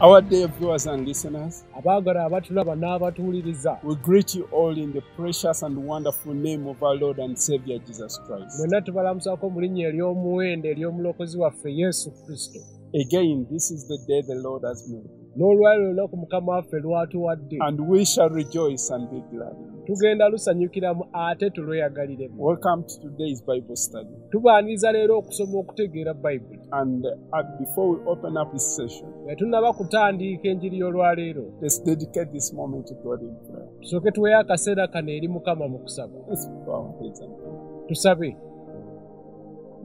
Our dear viewers and listeners, abaagala abatulaba n'abatuwuliriza we greet you all in the precious and wonderful name of our Lord and Savior Jesus Christ. mwenna tubalamusako mu linnya ery'omuwendo ery'omulokozi waffe yesu kristo Again, this is the day the Lord has made, n'olwaliro olunaku mukama waffe lwatuwadde and we shall rejoice and be glad. tugenda lusanyukiramu ate tulweyagaliremu Welcome to today's Bible study. tubaaniriza leero okusoma okutegeera bayibuli And uh, before we open up this session, nga tunnaba kutandiika enjiri y'olwaleero let's dedicate this moment to God in prayer. tusooke tuweyo akaseera kano eri mukama mu kusaba Let's bow our heads and pray. tusabe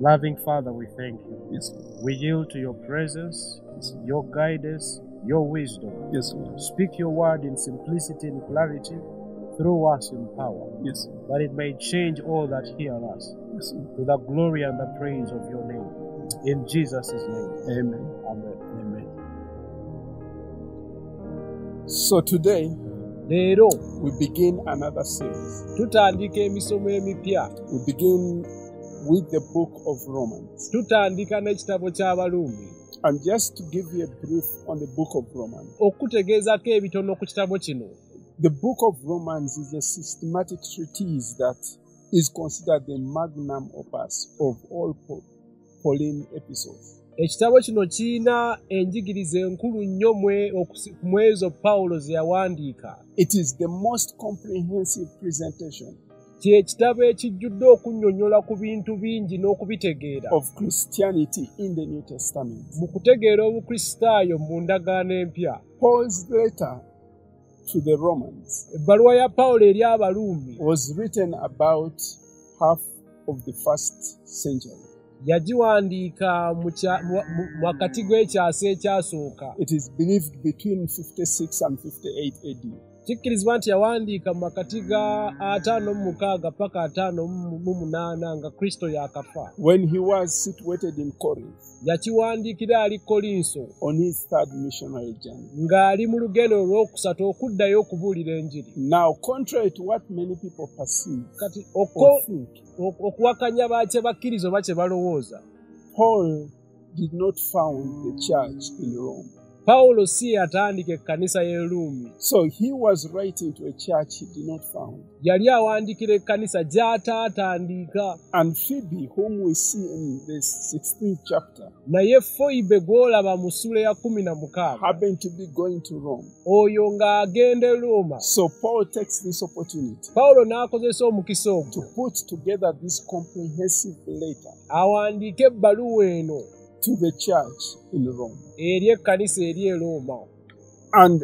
Loving Father, we thank you. Yes. We yield to your presence, your guidance, your wisdom. Yes, Lord. Speak your word in simplicity and clarity through us in power, Yes, that it may change all that hear us Yes, to the glory and the praise of your name. In Jesus' name. Amen. Amen. Amen. So today leero we begin another series. tutandika emisomo emipya We begin with the book of Romans. tutandika n'ekitabo ky'abaluumi And just to give you a brief on the book of Romans, okukutegeezako ebitono ku kitabo kino. The book of Romans is a systematic treatise that is considered the magnum opus of all Pa- Pauline epistles. ekitabo kino kirina enjigiriza enkulu nnyo mu ezo pawulo ze yawandiika. It is the most comprehensive presentation kyekitabo ekijjudde okunnyonnyola ku bintu bingi n'okubitegeera of Christianity in the New Testament. mu kutegeera obukristaayo mu ndagaano empya Paul's letter to the Romans ebbaluwa ya pawulo eri abaluumi was written about half of the first century. yagiwandiika wakati gw'ekyasa ekyasooka It is believed between 56 and 58 AD. Kikkirizibwa nti yawandiika mu makati ga ataano mu mukaaga paka ataano mu mu munaana nga kristo yaakafa when he was situated in Corinth yakiwandiikira ali kolinso on his third missionary journey. ng'ali mu lugendo olw'okusatu okuddayo okubuulira enjiri Now, contrary to what many people perceive kati okuwakanya bakye bakkiriza oba kye balowooza Paul did not found the church in Rome. Pawulo si atandika ekkanisa y'e ruumi So he was writing to a church he did not found. yali awandikira ekkanisa gy'ataatandika And Phoebe, whom we see in the 16th chapter, naye Foibe gw'olaba mu ssula ya kumi na mukaaga happened to be going to Rome. oyo ng'agenda e Roma So Paul takes this opportunity pawulo n'akozesa omukisa to ogwo put together this comprehensive letter. awandike ebbaluwa eno to the church in Rome. eri ekkanisa eri e Roma And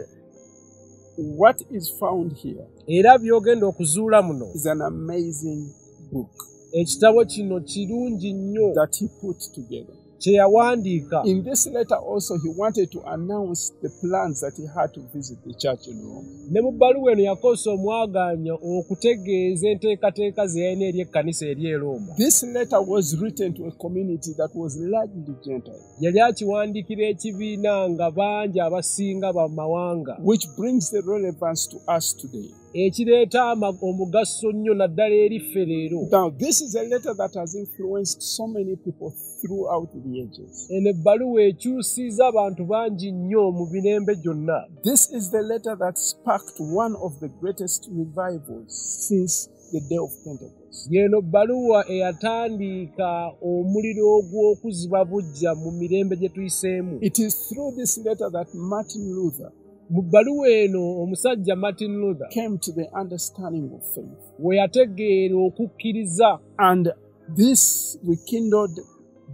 what is found here era by'ogenda okuzuula muno is an amazing book ekitabo kino kirungi nnyo that he put together. Kye yawandiika In this letter, also, he wanted to announce the plans that he had to visit the church in Rome. ne mu bbaluwa eno yakozesa omwaganya okutegeeza enteekateeka ze yalina eri ekkanisa eri e Roma This letter was written to a community that was largely Gentile, yali akiwandiikira ekibiina nga bangi abasinga bamawanga which brings the relevance to us today. Ekireeta omugaso nnyo naddala eri ffe leero Now, this is a letter that has influenced so many people throughout the ages. eno ebbaluwa ekyusiza abantu bangi nnyo mu mirembe gyonna This is the letter that sparked one of the greatest revivals since the day of Pentecost. y'eno bbaluwa eyatandiika omuliro ogw'okuziba bujja mu mirembe gye tuyiseemu It is through this letter that Martin Luther mu bbaluwa eno omusajja martin luther came to the understanding of faith. we yategeera okukkiriza And this rekindled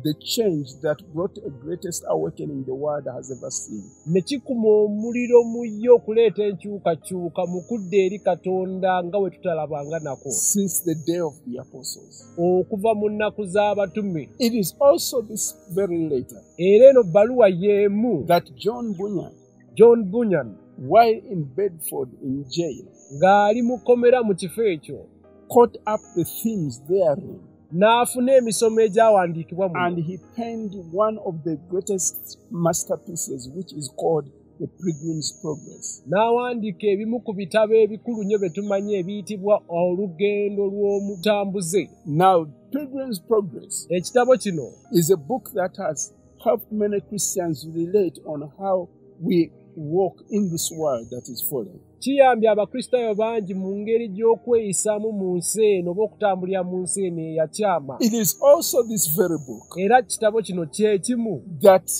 the change that brought a greatest awakening the world has ever seen. ne kikuma omuliro mu ye okuleeta enkyukakyuka mu kudda eri katonda nga bwe tutalabanga nako Since the day of the apostles. okuva mu nnaku z'abatume It is also this very letter era eno bbaluwa y'emu that John Bunyan, john bunyan while in Bedford in jail, ng'ali mu kkomera mu kifo ekyo caught up the themes therein. n'afuna emisomo egyawandiikibwa and muno he penned one of the greatest masterpieces, which is called The Pilgrim's Progress. n'awandiika ebimu ku bitabo ebikulu nnyo bye tumanyi ebiyitibwa olugendo lw'omutambuze. Now, Pilgrim's Progress ekitabo kino is a book that has helped many Christians relate on how we walk in this world that is fallen. kiyambye abakristaayo bangi mu ngeri gy'okweyisaamu mu nsi eno oba okutambulira mu nsi eno eyakyama It is also this very book era kitabo kino kye kimu. that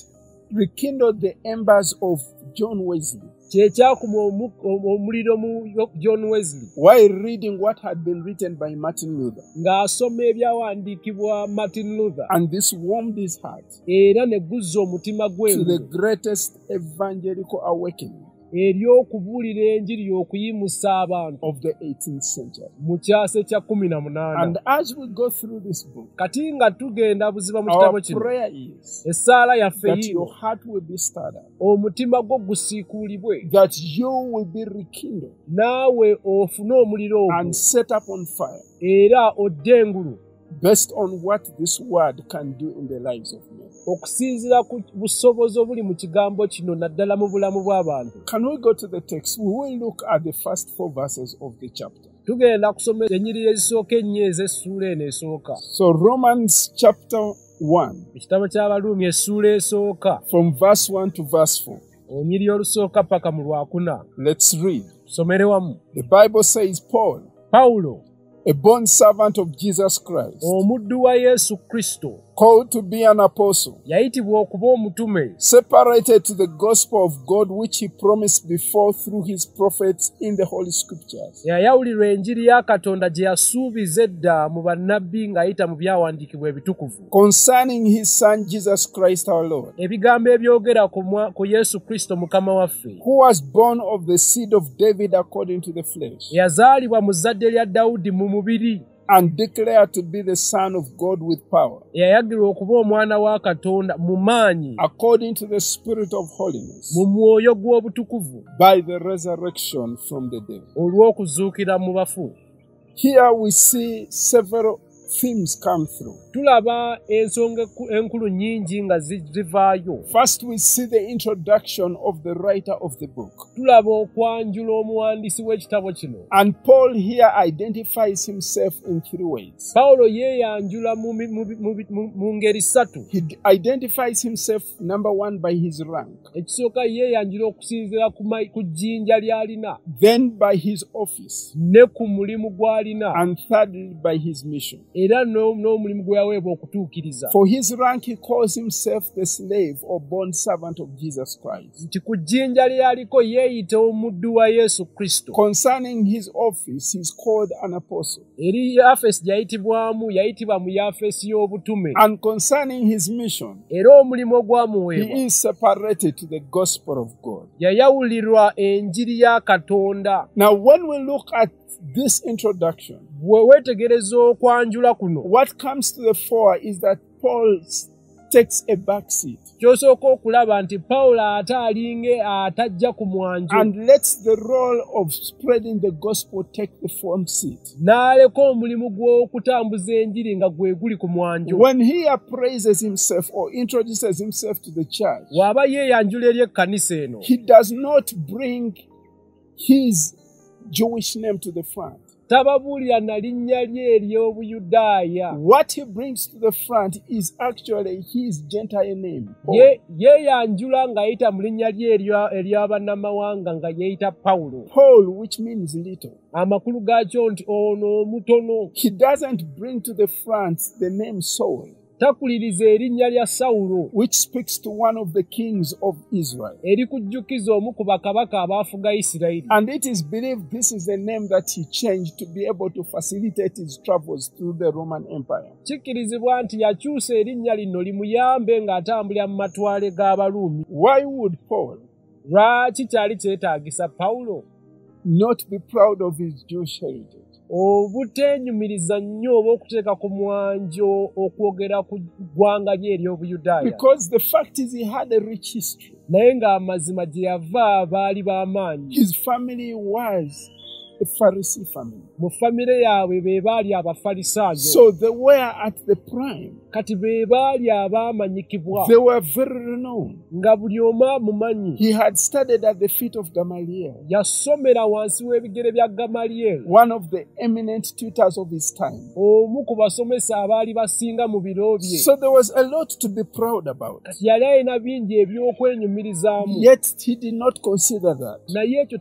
rekindled the embers of John Wesley kye kyakuma omu- omuliro mu john wesley. While reading what had been written by Martin Luther. ng'asoma ebyawandiikibwa martin luther. And this warmed his heart era ne guzza omutima to the gwe greatest evangelical awakening eri okubuulira enjiri okuyimusa abantu. of the 18th century. mu kyase kya kumi na munaana. Kati nga tugenda buziba mu kitabo kino essaala yaffe yiino omutima gwo gusiikuulibwe. Naawe ofune omuliro ogwo. Era odde engulu based on what this word can do in the lives of men. okusinziira ku busobozi obuli mu kigambo kino naddala mu bulamu bw'abantu Can we go to the text? We will look at the first four verses of the chapter. tugenda kusoma ennyiriri ezisooka ennyo ez'essuula eno esooka So, Romans chapter 1, ekitabo ky'abaluumi essuula esooka from verse 1 to verse 4. olunyiri olusooka paka mu lwakuna Let's read. tusomere wamu The Bible says, Paul, pawulo a bond servant of Jesus Christ, called to be an apostle, yayitibwa okuba omutume. separated to the gospel of God which he promised before through his prophets in the Holy Scriptures, yayawulirwa enjiri ya katonda gye yasuubiza edda mu bannabbi ng'ayita mu byawandiikibwa ebitukuvu. Concerning his son Jesus Christ our Lord, ebigambo ebyogera ku yesu kristo mukama waffe. who was born of the seed of David according to the flesh, yazaalibwa mu zadde lya dawudi mu mubiri and declared to be the Son of God with power, yayagirwa okuba omwana wa katonda mu maanyi according to the Spirit of holiness, mu mwoyo gw'obutukuvu by the resurrection from the dead. olw'okuzuukira mu bafu Here we see several themes come through. tulaba ensonga enkulu nnyingi nga zi- zivaayo First, we see the introduction of the writer of the book. tulaba okwanjula omuwandiisi w'ekitabo kino And Paul here identifies himself in three ways. pawulo yeeyanjula mu ngeri ssatu He identifies himself, number one, by his rank, ekisooka yeeyanjula okusinziira ku jjinja ly'alina then by his office, ne ku mulimu gw'alina and thirdly, by his mission. Era n'o- n'omulimu gwe yaweebwa okutuukiriza For his rank, he calls himself the slave or bond servant of Jesus Christ. nti ku jjinja lye yaliko yeeyita omuddu wa yesu kristo Concerning his office, he's called an apostle. eri yafesi gyayitibwamu yayitibwa mu yafesi y'obutume And concerning his mission, era omulimu he ogwamuweebwa is separated to the gospel of God. yayawulirwa enjiri ya katonda Now, when we look at this introduction, bwe weetegereza okwanjula kuno. what comes to the fore is that Paul takes a back seat. Ky'osooka okulaba nti pawulo ate alinga atajja ku mwanjo. And lets the role of spreading the gospel take the front seat. n'aleka omulimu gw'okutambuza enjiri nga gwe guli ku mwanjo. When he appraises himself or introduces himself to the church, bw'aba yeeyanjula eri ekkanisa eno. he does not bring his Jewish name to the front. tababuulira na linnya lye ery'obuyudaaya What he brings to the front is actually his Gentile name. Paul. Ye- yeeyanjula ng'ayita mu linnya lye erya- ery'abannamawanga nga yeeyita pawulo Paul, which means little. amakulu gaakyo nti ono omutono He doesn't bring to the front the name Saul, takuliriza erinnya lya sawulo which speaks to one of the kings of Israel. erikujjukiza omu ku bakabaka abaafuga isirayiri And it is believed this is the name that he changed to be able to facilitate his travels through the Roman Empire. kikkirizibwa nti yakyusa erinnya lino limuyambe ng'atambulira mu matwale g'abaluumi Why would Paul lwaki kyali kyetaagisa pawulo not be proud of his Jewish heritage? Obuteenyumiriza nnyo oba okuteeka ku mwanjo okwogera ku ggwanga lye ery'obuyudaaya Because the fact is, he had a rich history. naye ng'amazima gye yava baali b'amaanyi His family was a Pharisee family. mu famire yaabwe be baali abafalisaayo So they were at the prime kati be baali abaamanyikibwa They were very renowned. nga buli omu amumanyi He had studied at the feet of Gamaliel, yasomera wansi w'ebigere bya gamaliyeri one of the eminent tutors of his time. omu ku basomesa abaali basinga mu biro bye So there was a lot to be proud about. kati yali alina bingi ebyokwenyumirizaamu Yet he did not consider that. naye ekyo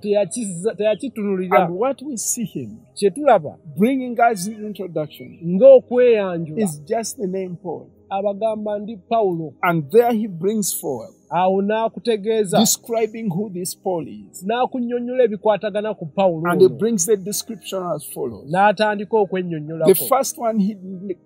teyakitunulira And what we see him kye tulaba bringing us introduction ng'okweyanjula is just the name Paul. abagamba ndi pawulo And there he brings forward, awo n'akutegeeza describing who this Paul is. n'akunnyonnyola ebikwatagana ku pawulo And he brings the description as follows. n'atandika The first one, he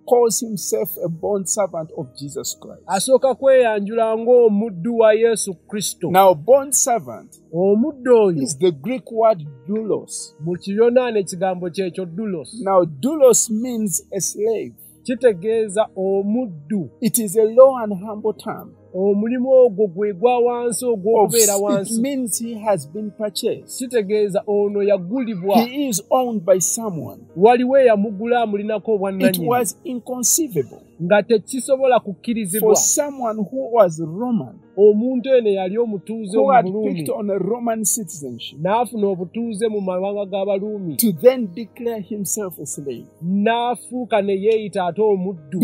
calls himself a bond servant of Jesus Christ. asooka kweyanjula ng'omuddu wa yesu kristo Now, bond servant omuddu oyo is the Greek word doulos. mu kiyonaana ekigambo kyekyo dulos Now, doulos means a slave. Kitegeeza omuddu It is a low and humble term. omulimu ogwo gwe gwa wansi ogw'okubeera it wansi means he has been purchased. kitegeeza ono yagulibwa He is owned by someone. waliwo eyamugula amulinako It obwannannyini was inconceivable nga tekisobola kukkirizibwa. Omuntu eno yali omutuuze omuruumi n'afuna obutuuze mu mawanga g'abaruumi n'afuuka ne yeeyita ate omuddu.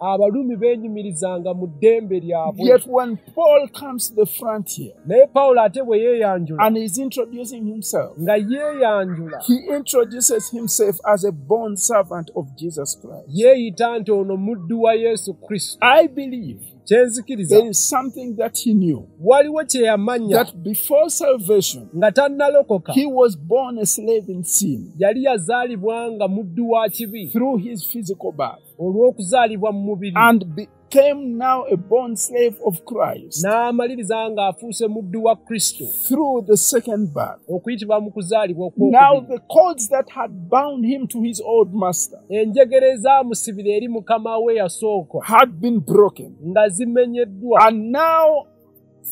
Abaruumi beenyumirizanga mu ddembe lyabwe. Naye pawulo ate bwe yeeyanjula nga yeeyanjula servant of Jesus Christ. yeeyita nti ono muddu wa yesu kristo. I believe kyenzikiriza. there is something that he knew. Waliwo kye yamanya that before salvation, nga tannalokoka he was born a slave in sin. yali yazaalibwa nga muddu wa kibi through his physical birth. olw'okuzaalibwa mu mubiri. And became now a born slave of Christ n'amaliriza ng'afuuse muddu wa kristo through the second birth. okuyitibwa mu kuzaalibwa Now okwokubiri the cords that had bound him to his old master enjegere ezaamusibira eri mukama we yasooka had been broken. nga zimenyeddwa And now,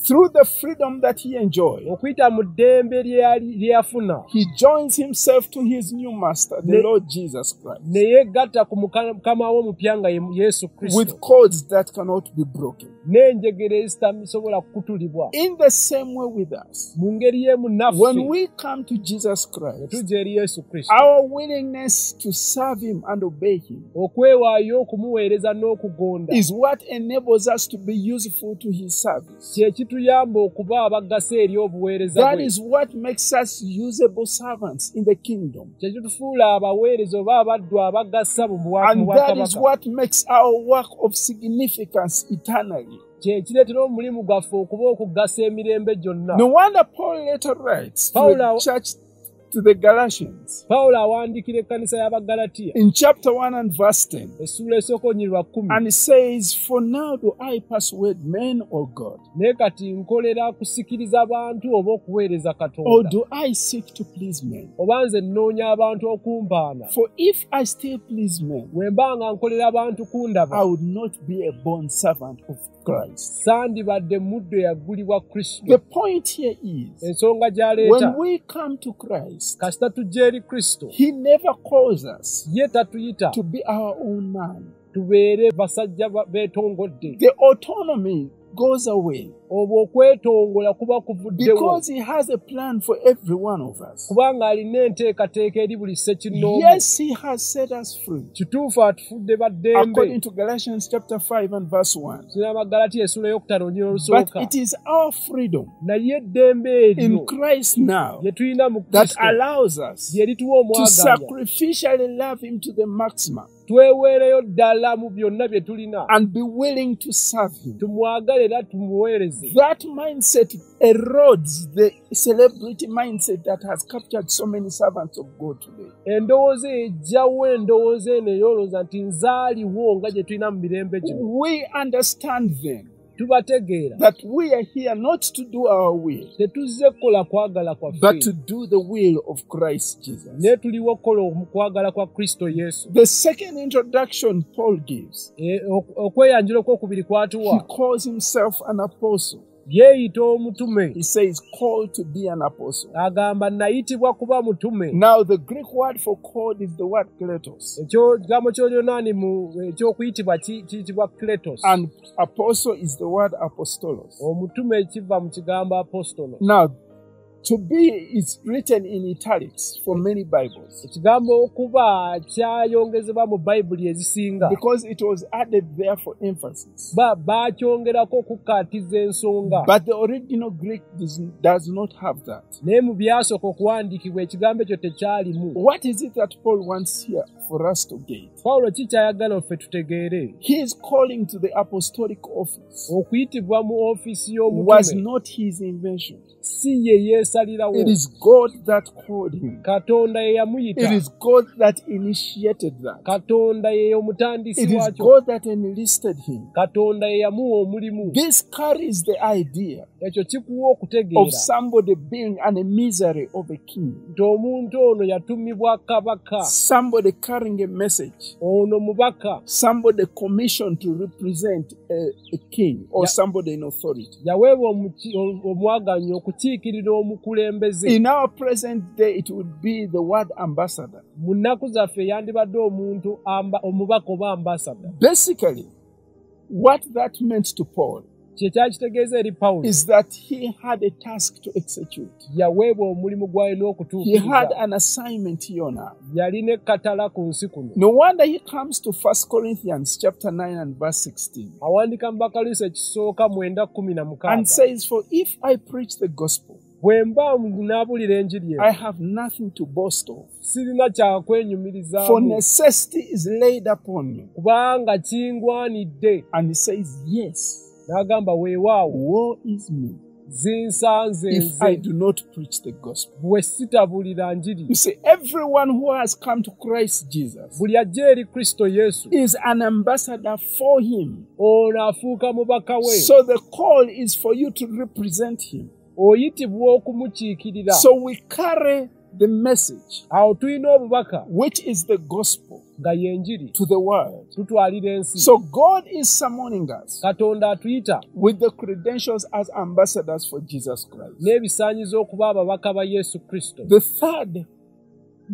through the freedom that he enjoyed, okuyita mu ddembe lye yafuna. he joins himself to his new master, the Ne- Lord Jesus Christ, ne yeegatta ku muka- mukama we omupya nga ye yesu with cords that cannot be broken. n'enjegere ezitasobola kukutulibwa In the same way with us, mu ngeri y'emu when we come to Jesus Christ, tujja eri yesu kristo. our willingness to serve him and obey him okwewaayo okumuweereza n'okugonda is what enables us to be useful to his service. Kye kituyamba okuba abagasa eri obuweereza That is what makes us usable servants in the kingdom. kye kitufuula abaweereza oba abaddu abagasa mu And that is what makes our work of significance eternally. kye kireetera omulimu gwaffe okuba okugasa emirembe gyonna No wonder Paul later writes to the church, to the Galatians, pawulo awandiikira ekkanisa y'abagalatiya in chapter 1 and verse 10, essula esooka onyirwa kkumi. and he says, For now do I persuade men or God, naye kati nkolera kusikiriza abantu oba okuweereza or katonda do I seek to please men? oba nze nnoonya abantu okumpaana. For if I still please men, bwe mba nga nkolera abantu I kundaba would not be a born servant of Christ. sandibadde muddo eyagulibwa kristo The point here is, ensonga when gy'aleeta we come to Christ, kasita tujja eri kristo he never calls us ye tatuyita to be our own man. tubeere basajja ba- beetongodde The autonomy goes away. Obwo okwetongola kuba kuvuddewo. Because he has a plan for every one of us. kubanga alina enteekateeka eri buli ssekinnoomu Yes, he has set us free. kituufu atufudde baddembe. According to Galatians chapter 5 and verse 1. tulina magalatiya essula eyokutaano onyina But olusooka it is our freedom naye eddembe in eryo Christ now lye tulina mu that kristo allows us lye lituwa to omwaganya sacrificially love him to the maximum tweweereyo ddala mu byonna bye tulina and be willing to serve him. tumwagale era tumuweereze That mindset erodes the celebrity mindset that has captured so many servants of God today. endowooza ejjawo endowooza eno eyolooza nti nzaaliwo nga gye tulina mu mirembe gino We understand then tubategeera that we are here not to do our will, tetuzze kukola kwagala but kwaffe to do the will of Christ Jesus. naye tuliwo okukola okwagala kwa kristo yesu The second introduction Paul gives, E, ok- okweyanjula okwokubiri he kwatuwa calls himself an apostle. Yeeyita omutume He says, called to be an apostle. agamba nayitibwa kuba mutume Now, the Greek word for called is the word kletos. ekyo kigambo ky'olyonaani mu ekyokuyitibwa ki- kiyitibwa kletos And apostle is the word apostolos. omutume kiva mu kigambo apostolo Now, to be is written in italics for many Bibles. Ekigambo okuba kyayongezebwa mu bayibuli ezisinga. Because it was added there for emphasis. ba baakyongerako okukkaatiza ensonga. But the original Greek does, does not have that. naye mu byasooka okuwandiikibwa ekigambo ekyo tekyalimu. What is it that Paul wants here for us to get? pawulo ki kyayagala ffe tutegeere He is calling to the apostolic office. okuyitibwa mu ofiisi was y'omutume not his invention. si ye yeesalirawo It is God that called him. katonda ye It yamuyita is God that initiated that. katonda ye omutandisi It is waakyo God that enlisted him. katonda ye yamuwa omulimu This carries the idea ekyo kikuwa okutegeera of somebody being an emissary of a king, nti omuntu ono yatumibwa kabaka somebody carrying a message, ono mubaka somebody commissioned to represent a, a king or Yeah. somebody in authority. yaweebwa omwaganyi okukiikirira omukulembeze In our present day, it would be the word ambassador. mu nnaku zaffe yandibadde omuntu omubaka oba ambasada Basically, what that meant to Paul kye kyali kitegeeza eri pawulo is that he had a task to execute. yaweebwa omulimu gw'alina He had okutuukiriza an assignment here on earth. yalina ekkatala ku nsi kuno No wonder he comes to 1 Corinthians chapter 9 and verse 16 awandiika mu bakalusa ekisooka mwenda kumi na and mukaaga says, For if I preach the gospel, bwe mba naabulira enjiri I eyo have nothing to boast of. sirina For kyakwenyumirizaamu necessity is laid upon me. kubanga kingwanidde And he says, Yes, n'agamba weewaawo zinsanze bwe sitabulira njiri. Buli ajja eri kristo yesu ono afuuka mubaka we. So the call is for you to represent him. oyitibwa okumukiikirira. So we carry the message, awo tulina obubaka which is the gospel, to the world. So God is summoning us with the credentials as ambassadors for Jesus Christ. n'ebisaanyizo okuba ababaka ba yesu kristo The third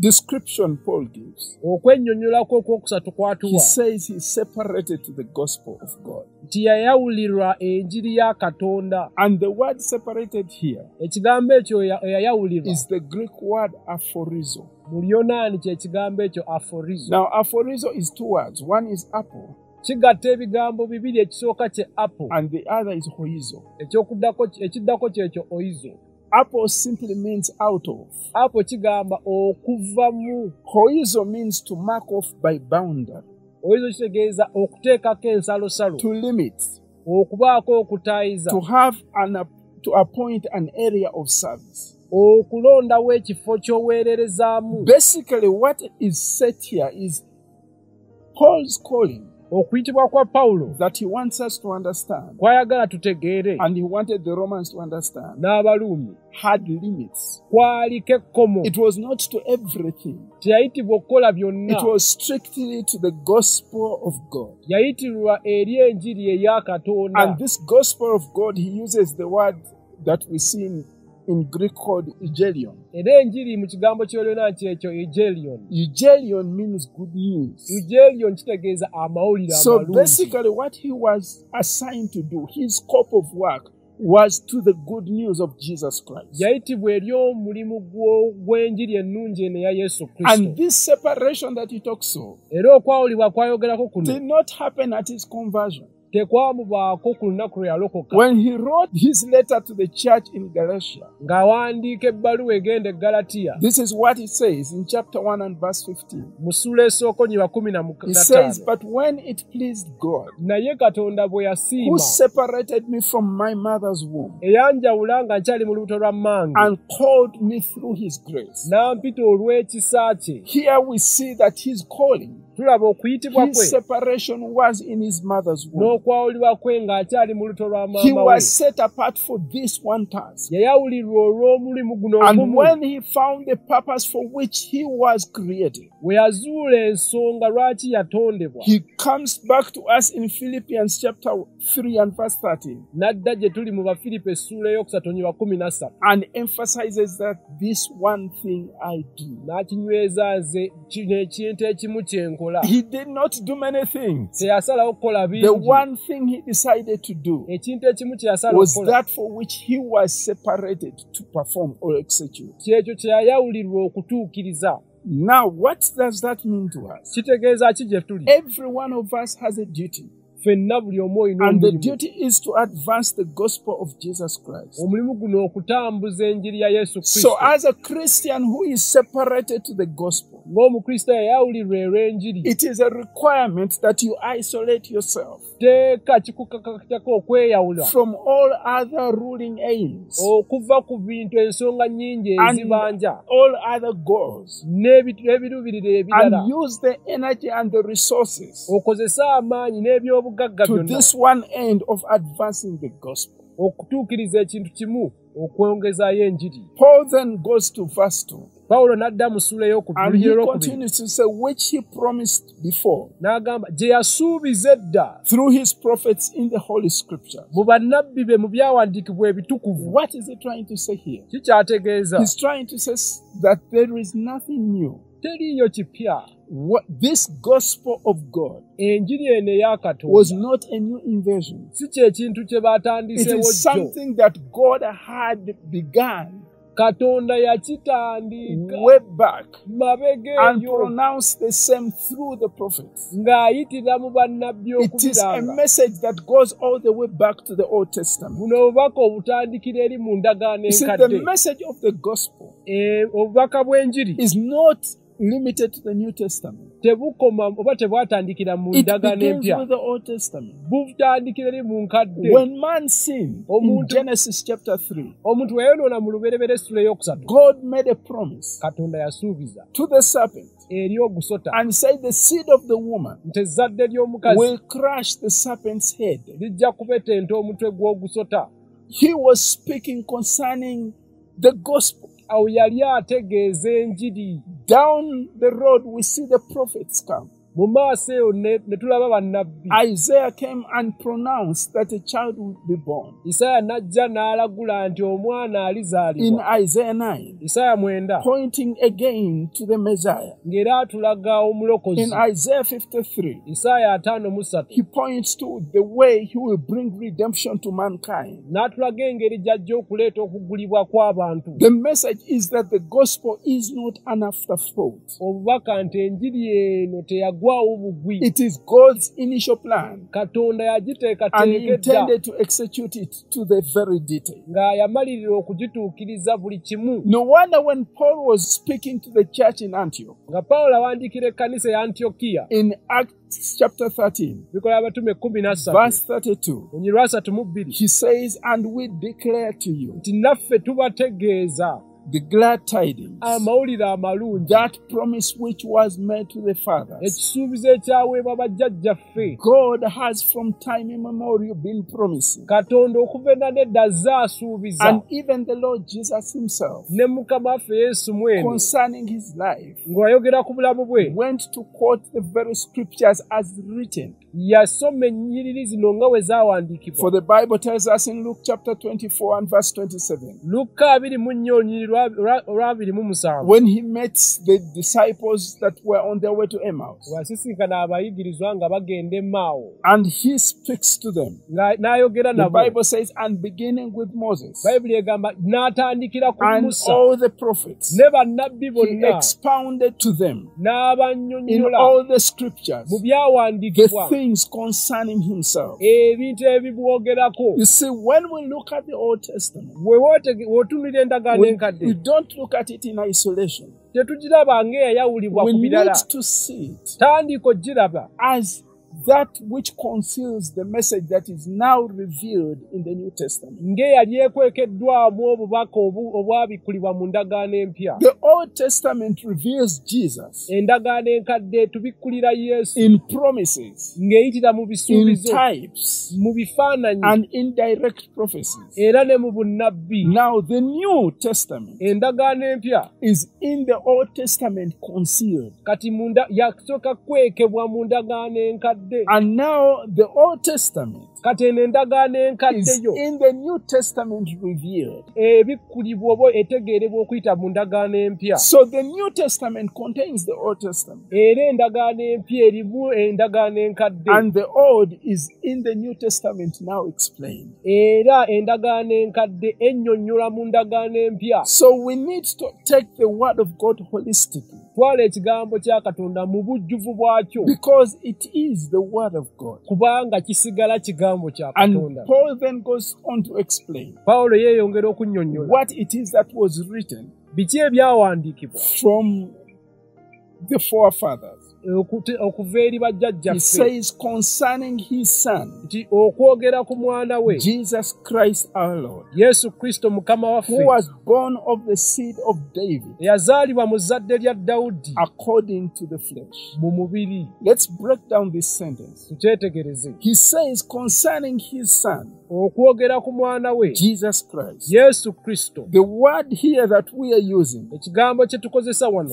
description Paul gives, okwennyonnyolako okwokusatu he kwatuwa says he's separated to the gospel of God. nti yayawulirwa enjiri ya katonda And the word separated here ekigambo ekyo eya- eyayawulirwa is the Greek word aphorizo. mu lyonaani kye kigambo ekyo aforizo Now, aphorizo is two words. One is apple, kigatta ebigambo bibiri ekisooka kye apo and the other is hoizo. ekyokuddako ekiddako kyekyo oizo Apple simply means out of. apo kigamba okuva mu Hoizo means to mark off by boundary, oizo kitegeeza okuteekako ensalosalo to limit, okubaako okutaayiza to have an to appoint an area of service. okulondawo ekifo ky'oweererezaamu. Basically, what is set here is Paul's calling okuyitibwa kwa pawulo kwayagala tutegeere n'abaluumi kwaliko ekkomo teyayitibwa okukola byonna. Yayitirwa eri enjiri eya katonda. That we see in, in Greek called Evangelion. era enjiri mu kigambo ky'olyonaani kyekyo egelion Evangelion means good news. egelion kitegeeza amawulire So amalungi basically, what he was assigned to do, his scope of work, was to the good news of Jesus Christ. yayitibwa eri omulimu gw'enjiri ennungi eno eya yesu kristo And this separation that he talks of era okwawulibwa kwayogerako kuno did not happen at his conversion. Tekwamubaako ku lunaku lwe yalokoka When he wrote his letter to the church in Galatia, ng'awandiika ebbaluwa egenda e galatiya this is what he says in chapter 1 and verse 15. mu ssula esooka onyiwa kumi na He says, But when it pleased God, naye katonda bwe who yasiima separated me from my mother's womb eyanjawula nga nkyali mu lubuto lwa mmange and called me through his grace. n'ampita olw'ekisa kye Here we see that his calling tulaba okuyitibwa kwe. his separation was in his mother's womb. n'okwawulibwa kwe ng'akyali mu luto lwa He maama was set apart for this one task. yayawulirwa olw'omulimu guno And when he found the purpose for which he was created, we yazuula ensonga lwaki yatondebwa? he comes back to us in Philippians chapter 3 and verse 13 n'adda gye tuli mu bafiripo essuula ey'okusatu nyiba kumi na and emphasizes that this one thing I do. n'akinyweza nze kino ekintu ekimu kye nkola He did not do many things. teyasalawo kukola The bingi one thing he decided to do ekintu ekimu kye yasala was okukola that for which he was separated to perform or execute. kyekyo kye yayawulirwa okutuukiriza Now, what does that mean to us? kitegeeza ki gye tuli Every one of us has a duty, ffenna buli omu olina and the duty is to advance the gospel of Jesus Christ. omulimu guno okutambuza enjiri ya yesu So, kristo as a Christian who is separated to the gospel, ng'omukristaayo yayawulirwa olw'enjiri it is a requirement that you isolate yourself teeka kikukakatako okweyawula. from all other ruling aims, okuva ku bintu ensonga nnyingi ezibanja. all other goals, n'ebiruubirira ebirala. And use the energy and the resources okozese amaanyi n'ebyobugagga to byonna this one end of advancing the gospel. okutuukiriza ekintu kimu okwongezaayo enjiri. Paul then goes to verse 2, pawulo n'adda mu ssuula and ey'okubiri he olwokubiri. continues to say, which he promised before. N'agamba gye yasuubiza edda mu bannabbi be mu byawandiikibwa ebitukuvu. Kikyategeeza Teriiyo kipya What this gospel of God enjiri eno eya was katonda not a new invention. si kyekintu kye It baatandiseewo is something that God had begun katonda yakitandika. way back mabega and pronounced the same through the prophets. ng'ayitira mu bannabbi It is a message that goes all the way back to the Old Testament. buno obubaka obutandikira eri mu ndagaano see, the enkadde message of the gospel Eh, obubaka bw'enjiri is not limited to the New Testament. tebukoma oba tebwatandikira mu ndagaano empya butandikira eri mu nkadde Omuntu- Genesis chapter 3, omuntu weyonoona mu luberebera essula ey'okusatu katonda yasuubiza eri ogusota and said, The seed of the woman nti ezzadde ly'omukazi will crush the serpent's head. lijja kubetenta omutwe gw'ogusota He was speaking concerning the gospel. Down the road, we see the prophets come. Mu maaso eyo ne tulaba bannabbi Isaiah came and pronounced that a child would be born. isaaya n'ajja n'alagula nti omwana In alizaalibwa Isaiah 9, isaaya mwenda pointing again to the Messiah. ng'era atulaga omulokozi In Isaiah 53, isaaya ataano mu ssatu he points to the way he will bring redemption to mankind. n'atulaga engeri gy'ajja okuleeta okugulibwa kw'abantu The message is that the gospel is not an afterthought. obubaka nti enjiri eno teyagwawo bugwi It is God's initial plan, katonda and He yagiteekateeka edda intended to execute it to the very detail. ng'ayamalirira okugituukiriza buli kimu. No wonder when Paul was speaking to the church in Antioch. Nga pawulo awandiikira ekkanisa ya antiyokiya in Acts chapter 13, bikola abatume kumi na ssatu. verse 32, munyi lwasatu mu bbiri. he says, And we declare to you nti naffe tubategeeza the glad tidings, amawulire amalungi that promise which was made to the fathers. ekisuubizo ekyaweebwa bajjajjaffe God has from time immemorial been promising. katonda okuva edda nedda azze asuubiza And even the Lord Jesus himself, ne mukama waffe yesu mwene concerning his life, ng'ayogera ku bulamu bwe went to quote the very scriptures as written. Yasoma ennyiriri zino nga bwe For zaawandiikibwa the Bible tells us in Luke chapter 24 and verse 27, lukka abiri mu nnyo olunyiri lwa- lwa- olwabiri mu musanvu. When he met the disciples that were on their way to Emmaus, bw'asisinkana abayigirizwa nga bagenda emaawo and he speaks to them. n'ayogera nabo. Bible says, and beginning with Moses. Bayibuli egamba n'atandikira ku musa. all the prophets, ne bannabbi bonna. expounded to them. In n'abannyonnyola all the scriptures. Mu byawandiikibwa things concerning himself. ebintu ebibwogerako. You see, when we look at the Old Testament, bwe wootege- w'otunulira endagaano we, enkadde. we don't look at it in isolation. tetugiraba ng'eyayawulibwa We ku need birala to see it. Tandika ogiraba as that which conceals the message that is now revealed in the New Testament. ng'eyali ekwekeddwamu obubaka obu- obwabikulibwa mu ndagaano empya The Old Testament reveals Jesus endagaano enkadde tubikkulira yesu in promises, in types, and in direct prophecies. era ne mu bunnabbi Now, the New Testament is in the Old Testament concealed. kati yasooka kwekebwa mu ndagaano enkadde And now the Old Testament is in the New Testament revealed. So the New Testament contains the Old Testament. And the Old is in the New Testament now explained. So we need to take the Word of God holistically. Because it is the Word of God kigambo kya katonda. Pawulo yeeyongera okunnyonnyola biki ebyawandiikibwa the okuva eri bajjajjaffe concerning nti okwogera ku mwana we Jesus Christ our Lord, yesu kristo mukama waffe the eyazaalibwa mu zadde lya dawudi according to the flesh. mu mubiri Let's break down this sentence. tukyetegereze He says concerning his Son, okwogera ku mwana we Jesus Christ. yesu kristo The word here that we are using ekigambo kye tukozesa wano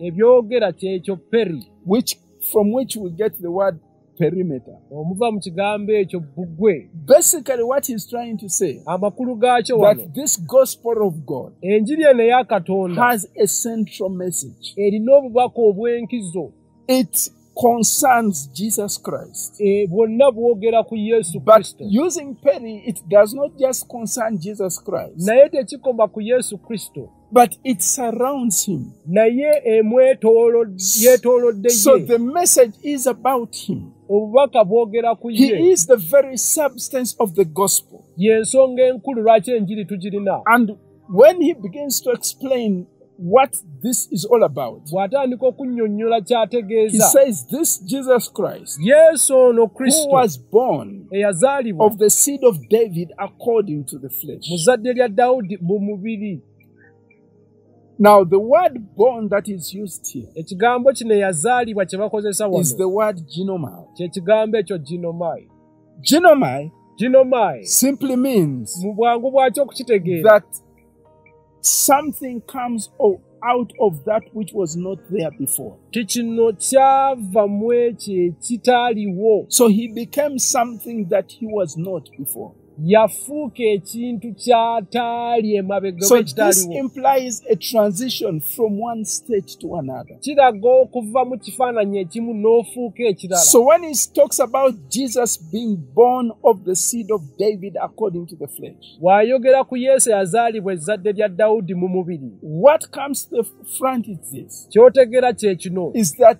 ebyogera kyekyo peri which from which we get the word perimeter. omuva mu kigambo ekyo bbugwe Basically, what he's trying to say amakulu gaakyo that this gospel of God enjiri eno eya katonda has a central message. erina obubaka obw'enkizo It concerns Jesus Christ. e, bwonna bwogera ku yesu But kristo using peri, it does not just concern Jesus Christ, but it surrounds him. naye yeetoolodde So the message is about him. obubaka bwogera ku He ye is the very substance of the gospel. y'ensonga enkulu lwaki enjiri tugirina And when he begins to explain what this is all about, bw'atandika okunnyonnyola he ky'ategeeza says, This Jesus Christ, yesu ono who kristo was born eyazaalibwa of the seed of David according to the flesh. mu zadde lya dawudi mu mubiri Now, the word born that is used here ekigambo kino eyazaalibwa kye bakozesa is the word genomai. kye kigambo ekyo ginomai Genomai ginomai simply means mu bwangu bwakyo okukitegeera that something comes out of that which was not there before. ti kino kyava mu ekyo ekitaaliwo So he became something that he was not before. Yafuuka ekintu ky'ataali emabega So oba this ekitaaliwo implies a transition from one state to another. kiraga okuva mu kifaananyi ekimu n'ofuuka ekirala. So when he talks about Jesus being born of the seed of David according to the flesh, bw'ayogera ku yesu eyazaalibwa ezzadde lya dawudi mu mubiri. what comes to the front is this. Ky'otegera kye kino. Is that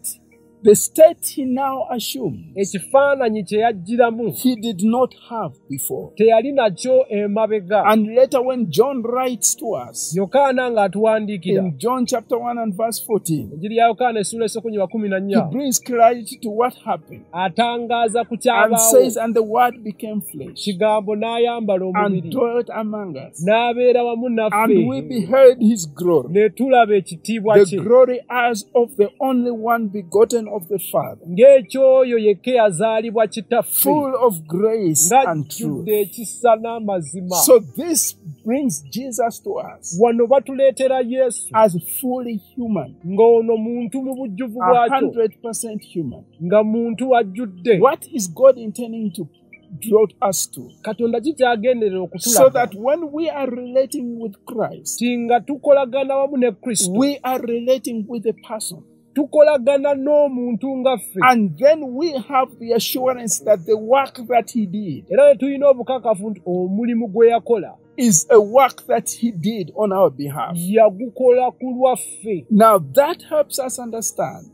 the state he now assumes ekifaananyi kye yajjiramu he did not have before. teyali nakyo emabega. And later, when John writes to us yokaana ng'atuwandiikira. in John chapter 1 and verse 14, enjiri ya yokaana essula esekunya wa kumi na he nnya brings clarity to what happened atangaaza ku and says, And the word became flesh kigambo n'ayambala and omubiri. dwelt among us, n'abeera wamu and we naffe beheld his glory. ne tulaba ekitiibwa the kye. glory as of the only one begotten of the Father, ng'ekyoyo yekka yazaalibwa kitaffe. Full of grace and truth. ng'ajjudde ekisa n'amazima. So this brings Jesus to us wano batuleetera yesu. as fully human, ng'ono muntu mu bujjuvu a bwakyo hundred percent human. nga muntu ajjudde. What is God intending to draw us to? katonda kikyagenderera So okutulaga? That when we are relating with Christ, ti nga tukolagana wamu ne kristo. we are relating with a person. Tukolagana n'omuntu nga ffe. And then we have the assurance that the work that he did era ne tulina obukakafu nti omulimu gwe yakola is a work that he did on our behalf. yagukola ku lwaffe. Now that helps us understand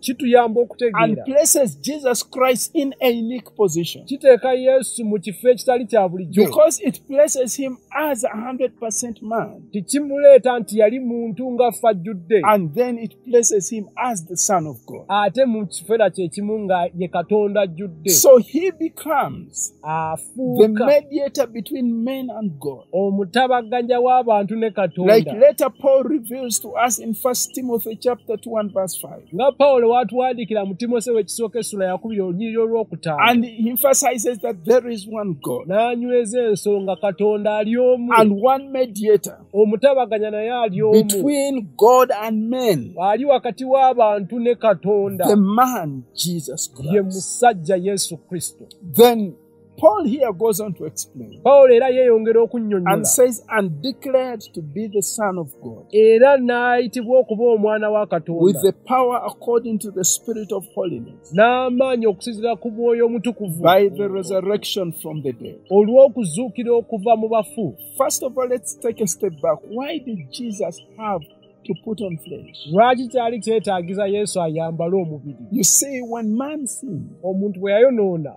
and places Jesus Christ in a unique position. Kiteeka yesu mu kifo ekitali kya bulijjo. Because it places him as a hundred percent man, tekimuleeta nti yali muntu ng'affe ajjudde and then it places him as the Son of God. ate mu kifeera kyekimu nga ye katonda ajjudde. So he becomes the mediator between men and God. Omutabaganya w'abantu ne Like katonda later Paul reveals to us in First Timothy chapter 2 and verse 5. nga pawulo watuwandiikira mu timosewo ekisooka essula yakubiri olunyiriri olwokutaano. And he emphasizes that there is one God. N'anyweza ensonga katonda ali omu. And one mediator omutabaganya naye ali omu. between God and men, ali wakati w'abantu ne katonda. The man Jesus ye Christ. musajja yesu kristo. Then Paul here goes on to explain pawulo era yeeyongera okunnyonnyola and says, and declared to be the Son of God era n'ayitibwa okuba omwana wa with katonda the power according to the Spirit of holiness n'amaanyi okusinziira ku mwoyo omutukuvu by the resurrection from the dead. olw'okuzuukira okuva mu bafu First of all, let's take a step back. Why did Jesus have to put on flesh? lwaki kyali kyetaagiza yesu ayambale omubiri You see, when man sinned, omuntu bwe yayonoona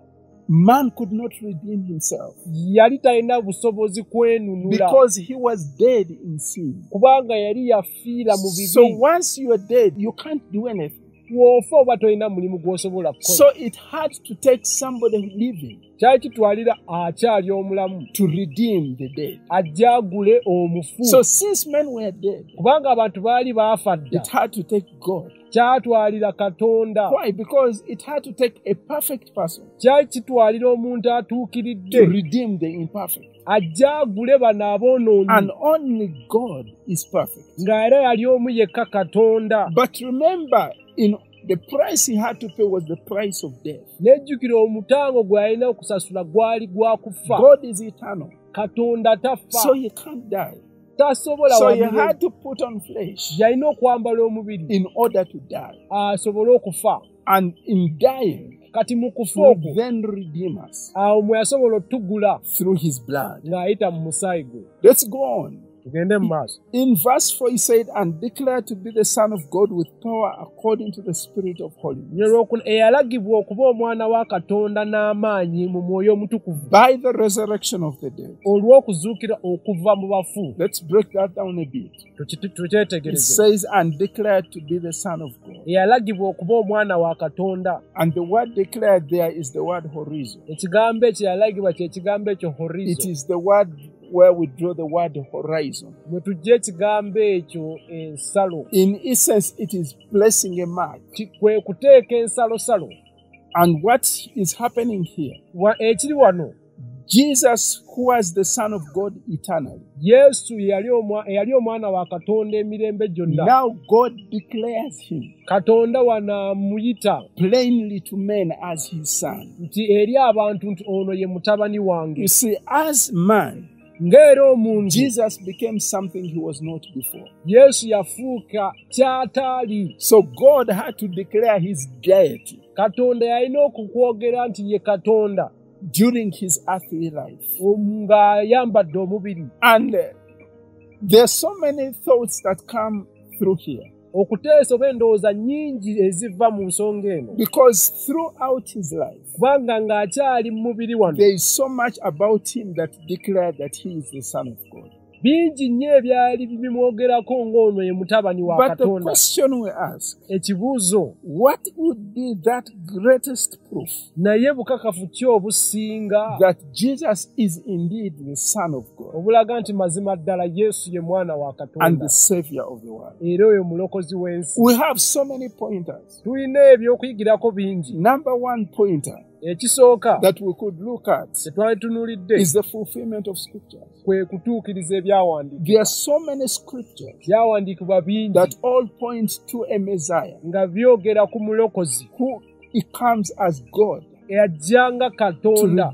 man could not redeem himself yali talina busobozi kwenunula because he was dead in sin. kubanga yali yafiira mu So once you are dead, you can't do anything. Bw'ofa oba tolina mulimu gw'osobola kukola So it had to take somebody living kyali kitwalira akyali omulamu to redeem the dead. ajjaagule omufu So since men were dead, kubanga abantu baali baafa dda it had to take God. kyatwalira katonda Why? Because it had to take a perfect person kyali kitwalira omuntu to atuukiridde redeem the imperfect. ajjaagule bano aboonoonyi And only God is perfect. ng'era yali omu yekka katonda But remember, in the price he had to pay was the price of death. nejjukira omutango gwe yalina okusasula gwali gwa kufa God is eternal, katonda tafa so he can't die. tasobola So he had to put on flesh yalina okwambala omubiri in order to die. asobole okufa And in dying, kati mu kufa okwo then redeem us awo mwe yasobola otugula through his blood. ng'ayita mu musaayi gwe Let's go on. Tugende mu maaso In verse 4, he said, And declared to be the Son of God with power according to the Spirit of holiness. eyalagibwa okuba omwana wa katonda n'amaanyi mu mwoyo omutukuvu By the resurrection of the dead. olw'okuzuukira okuva mu bafu Let's break that down a bit. It tukyetegereze says, And declared to be the Son of God. eyalagibwa okuba omwana wa katonda And the word declared there is the word horizon. ekigambo ekyo eyalagibwa kye kigambo ekyo It horizo is the word where we draw the word horizon. mwe tujja ekigambo ekyo ensalo In essence, it is placing a mark. Kwe kuteeka ensalosalo And what is happening here? Ekiri wano Jesus, who was the Son of God eternally, yesu eyali omwana wa katonda emirembe gyonna now God declares him katonda wano amuyita plainly to men as his son. nti eri abantu nti ono ye mutabani wange You see, as man, ng'era omuntu Jesus became something he was not before. yesu yafuuka kyatali So God had to declare his deity katonda yalina okukwogera nti ye katonda during his earthly life. ng'ayambadde omubiri And uh, there are so many thoughts that come through here okuteesa oba endowooza nnyingi eziva mu nsonga eno because throughout his life, kubanga ng'akyali mu mubiri wano there is so much about him that declared that he is the Son of God. Bingi nnyo ebyali bimwogerako ng'ono ye mutabani wa katonda. ekibuuzo naye bukakafu ki obusinga? obulaga nti mazima ddala yesu ye mwana wa katonda. era oyo mulokozi w'ensi. Tulina ebyokuyigirako bingi ekisooka of scriptures. kwe kutuukiriza ebyawandiikibwa bingi nga byogera ku mulokozi eyajjanga to katonda.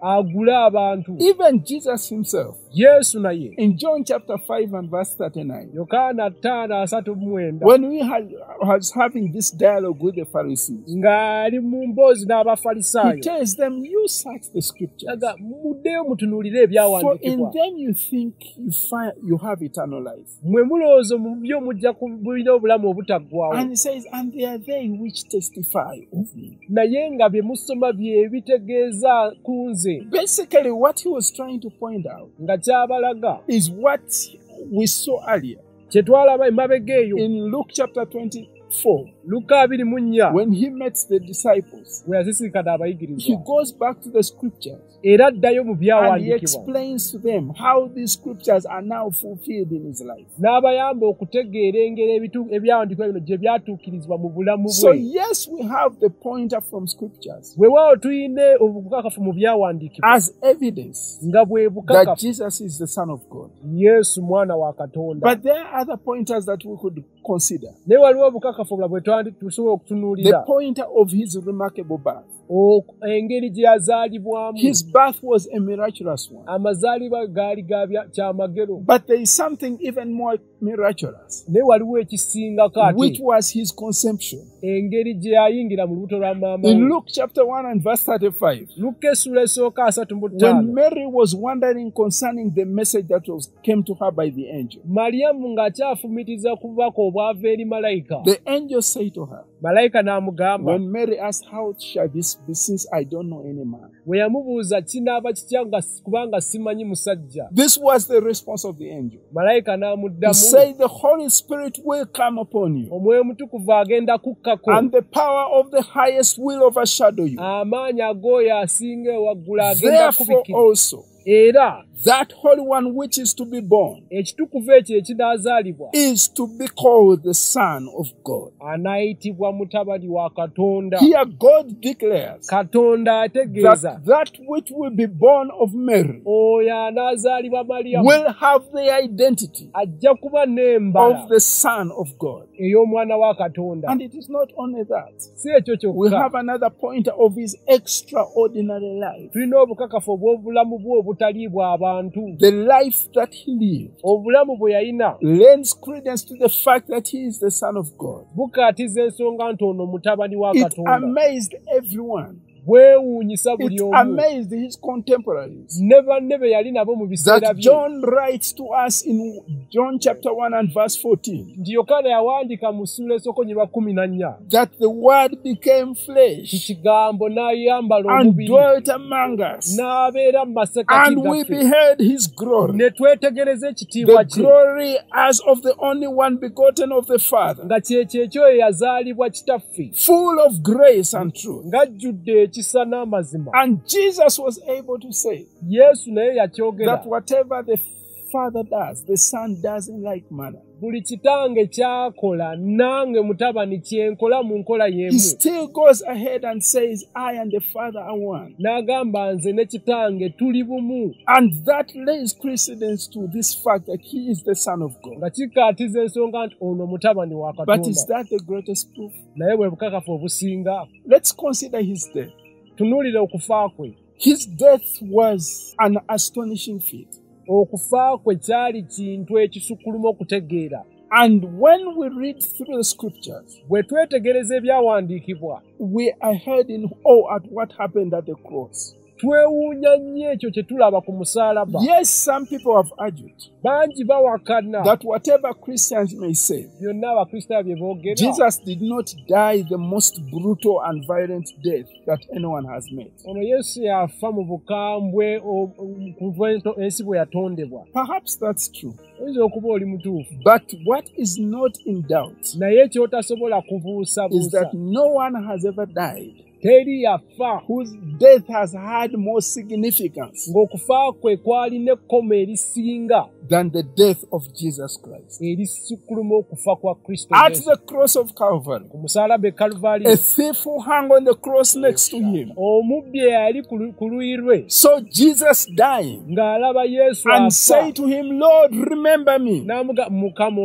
Agule abantu. Even Jesus himself, yesu naye. in John chapter 5 and verse 39, yokaana ttaano asatu mwenda. when we had, was having this dialogue with the Pharisees, ng'ali mu mboozi he n'abafalisaayo tells them, You search the scriptures, aga muddeyo mutunuulire for in them you think you, find, you have eternal life. mwe mulowooza mu byo mujja kubulira obulamu obutaggwawo And he says, And they are they which testify of me. naye nga bye musoma bye bitegeeza ku nze Basically, what he was trying to point out nga kyabalaga is what we saw earlier. Kye twalaba emabega eyo. In Luke chapter 24 luka abiri mu nnya. when he met the disciples. He goes back to the scriptures era addayo mu byawandiikibwa n'abayamba okutegeera engeri ebyawandiikibwa bino gye byatuukirizibwa mu bulamu bwe. weewaawo tuyina obukakafu mu byawandiikibwa nga bwe bukakafu yesu mwana wa katonda Consider. naye waliwo obukakafu obula bwe twandi- tusobola The okutunuulira pointer of his remarkable birth. Engeri gye yazaalibwamu His birth was a miraculous one. amazaalibwa gaali ga bya- kyamagero But there is something even more miraculous, naye waliwo ekisingako which ate was his conception. Engeri gye yayingira mu lubuto lwa maama In Luke chapter 1 and verse 35, luka essula esooka asatu mu when Mary was wondering concerning the message that was came to her by the angel, maliyamu ng'akyafumitiza ku bubaka obwava eri malayika. the angel said to her, malayika n'amugamba when Mary asked, How shall this be since I don't know any man? bwe yamubuuza kinaaba kitya kubanga simanyi musajja This was the response of the angel. malayika n'amuddamu said, The Holy Spirit will come upon you, omwoyo mutukuvu agenda kukkako and the power of the highest will overshadow you. amaanyi ag'oyo asinga ewaggulu agenda kubikira era that Holy One which is to be born ekitukuvu ekyo ekinaazaalibwa is to be called the Son of God. anaayitibwa mutabani wa katonda Here, God declares katonda ategeeza that that which will be born of Mary oyo anaazaalibwa maliyamu will have the identity ajja kuba n'embala of the Son of God. ey'omwana wa katonda And it is not only that. si ekyo We kyokka have another pointer of his extraordinary life. tulina obukakafu obw'obulamu bwe obutali bw'abantu The life that he lived obulamu bwe yalina lends credence to the fact that he is the Son of God. bukaatiza ensonga nti ono mutabani wa It katonda amazed everyone. Bwewuunyisa buli omu. amazed his contemporaries. ne banne be yali nabo mu biseera That bye. John writes to us in John chapter 1 and verse 14 nti yokaana yawandiika mu ssula esookonyi lwa kumi na nnya. That the word became ti flesh kigambo n'ayambala and omubiri dwelt among us, n'abeera mu masekati and we gaffe. beheld his glory. ne twetegereza ekitiibwa The kye. glory as of the only one begotten of the Father, nga kyekyo ekyoyo yazaalibwa kitaffe. Full of grace and truth. Ekisa n'amazima And Jesus was able to say yesu naye yakyogera that whatever the Father does, the Son does in like manner. buli kitange kyakola nange mutabani kyenkola mu nkola y'emu still goes ahead and says, I and the Father are one. n'agamba nze ne kitange tuli bumu And that lays precedence to this fact that he is the Son of God. nga kikaatiza ensonga nti ono mutabani wa But is katonda that the greatest proof? naye bwe bukakafu obusinga Let's consider his death. Tunuulire okufa kwe His death was an astonishing feat. okufa kwe kyali kintu ekisukuluma okutegeera And when we read through the scriptures, bwe twetegereza ebyawandiikibwa we are held in awe oh, at what happened at the cross. Twewuunya nnyo ekyo kye tulaba ku musaalaba Yes, some people have argued bangi bawakana. that whatever Christians may say, byonna abakristaayo bye boogera. Jesus did not die the most brutal and violent death that anyone has met. ono yesu yafa mu bukambwe kuva ensi bwe yatondebwa. Perhaps that's true. oyinza okuba oli mutuufu. But what is not in doubt naye kyotasobola is kubuusabuusa that no one has ever died teri yafa. Whose death has had more significance ng'okufa kwe kwalina ekkomo erisinga. than the death of Jesus Christ. erisukkuluma okufa kwa kristo At the cross of Calvary, ku a thief who hung on the cross next to him. Omubbi eyali ku lu- luyi lwe. Saw Jesus dying. Ng'alaba yesu and say to him, Lord, remember me. N'amuga mukama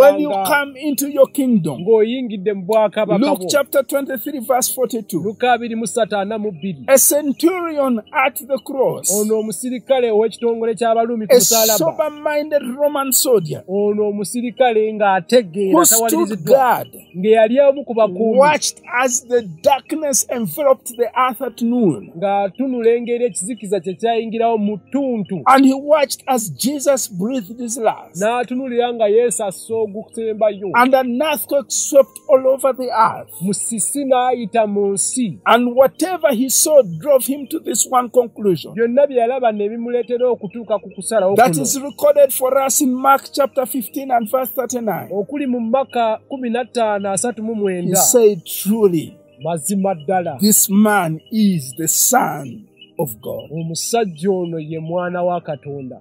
when you come into your kingdom. ng'oyingidde mu bwakabaka Luke chapter 23, verse 42. 32. luka abiri mu ssatu ana mu bbiri A centurion at the cross, ono omusirikale ow'ekitongole ky'abaluumi ku a musaalaba sober minded Roman soldier ono omusirikale ng'ategeera tawaliriziddwa ng'eyali omu ku bakuumi watched as the darkness enveloped the earth at noon. ng'atunula engeri ekizikiza kye kyayingirawo mu ttuntu And he watched as Jesus breathed his last. n'atunulira nga yesu assa ogusembayo And an earthquake swept all over the earth. musisi n'ayita mu nsi And whatever he saw drove him to this one conclusion. byonna bye yalaba ne bimuleetera okutuuka ku kusalawo That is recorded for us in Mark chapter 15 and verse 39. okuli mu maka 15:39 He said, Truly, mazima ddala this man is the Son of God. omusajja ono ye mwana wa katonda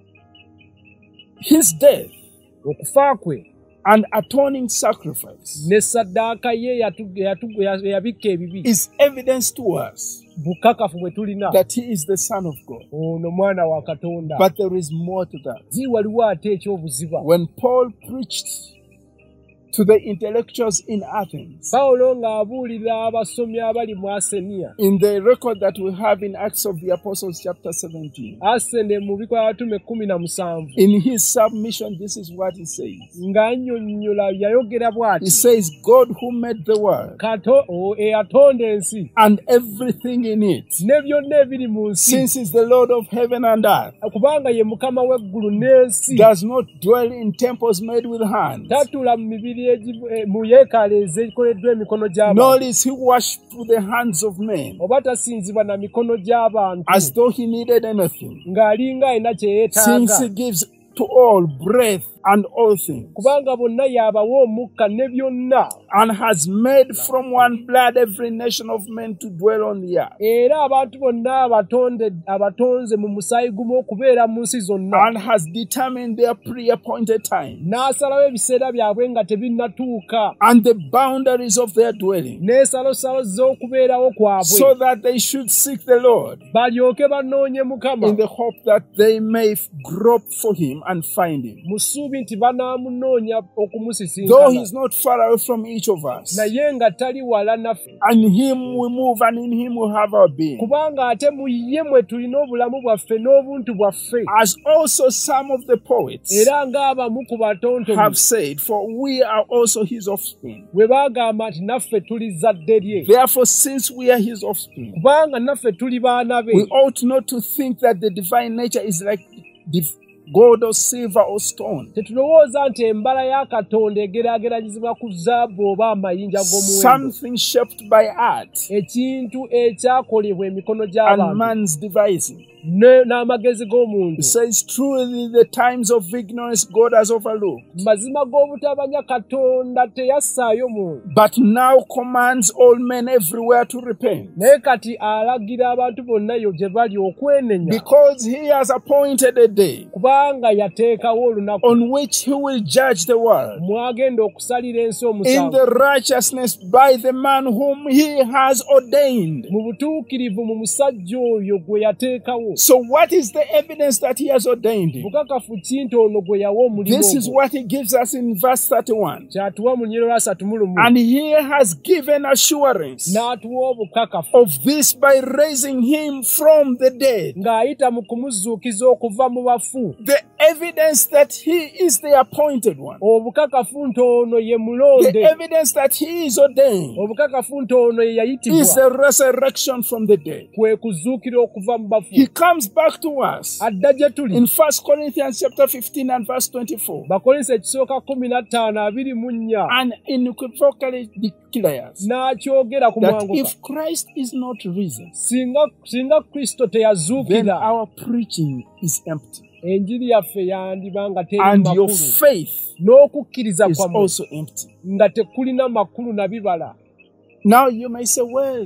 His death okufa kwe and atoning sacrifice ne saddaaka ye yatu- yatu- ya- yabikka ebibi is evidence to us bukakafu bwe tulina that he is the Son of God. ono mwana wa katonda But there is more to that. zi waliwo ate ekyobuziba When Paul preached to the intellectuals in Athens, pawulo ng'abuulira abasomi abali mu aseniya in the record that we have in Acts of the Apostles, chapter 17, asene mu bikola abatume kumi na musanvu. in his submission, this is what he says. ng'annyonnyola yayogera He says, God who made the world kato eyatonda ensi. and everything in it, ne byonna ebiri mu nsi. since he's the Lord of heaven and earth, kubanga ye mukama w'eggulu n'ensi. does not dwell in temples made with hands, tatula mu mibiri egivu- mu yeekaalu ezikoleddwa emikono nor gy'abantu he worshipped through the hands of men, oba tasinzibwa na mikono gy'abantu as though he needed anything, ng'alinga alina kye since he gives to all breath and all things, kubanga bonna y'abawa omukka ne byonna. And has made from one blood every nation of men to dwell on the earth, era abantu bonna abatonde abatonze mu musaayi gumu okubeera mu nsi zonna. And has determined their pre-appointed time. N'asalawo ebiseera byabwe nga tebinnatuuka. And the boundaries of their dwelling, n'esalosalo z'okubeerawo kwabwe. So that they should seek the Lord. Balyoke banoonye mukama. In the hope that they may grope for him and find him. mu ssuubi nti banaamunoonya Though okumusisinkana he's not far away from each of us, naye nga tali wala naffe. and in him we move and in him we have our being. kubanga ate mu ye mwe tulina obulamu bwaffe n'obuntu bwaffe. As also some of the poets era ng'abamu ku batontomi have said, for we are also his offspring. bwe baagamba nti naffe tuli zadde lye. Therefore, since we are his offspring, kubanga naffe tuli baana be. we ought not to think that the divine nature is like div- gold or silver or stone, tetulowooza nti embala ya katonda egeraageranyizibwa ku zaabu oba amayinja g'omuwendo. Something shaped by art ekintu ekyakolebwa emikono and gy'abantu. man's devising. ne- n'amagezi It g'omuntu says, truly, the times of ignorance God has overlooked, mazima g'obutabanya katonda teyassaayo muntu but now commands all men everywhere to repent. naye kati alagira abantu bonna yo gye bali okwenenya. Because he has appointed a day kubanga yateekawo olunaku on which he will judge the world mwagenda okusalira ensi in omusango the righteousness by the man whom he has ordained. mu butuukirivu mu musajja oyo gwe yateekawo So, what is the evidence that he has ordained him? bukakafu kinti ono gwe yawa omulimu This is ogwo what he gives us in verse 31. kyatuwa mu nyero asatu mu lumu And he has given assurance n'atuwa obukakafu of this by raising him from the dead. ng'ayita mu kumuzuukiza okuva mu bafu The evidence that he is the appointed one. obukakafu nti ono ye The evidence that he is ordained obukakafu nti ono ye is the resurrection from the dead. kwe kuzuukira okuva mu bafu. He comes back to us. Adda gye tuli. In 1 Corinthians chapter 15 and verse 24 bakolinsa ekisooka kumi na ttaano abiri mu nnya. And unequivocally declares n'akyogera ku that mwanguka. if Christ is not risen, singa singa kristo then teyazuukira our preaching is empty enjiri yaffe yandiba nga teri and your makulu. faith n'okukkiriza kwammwe nga tekulina makulu na bibala. Now you may say, well,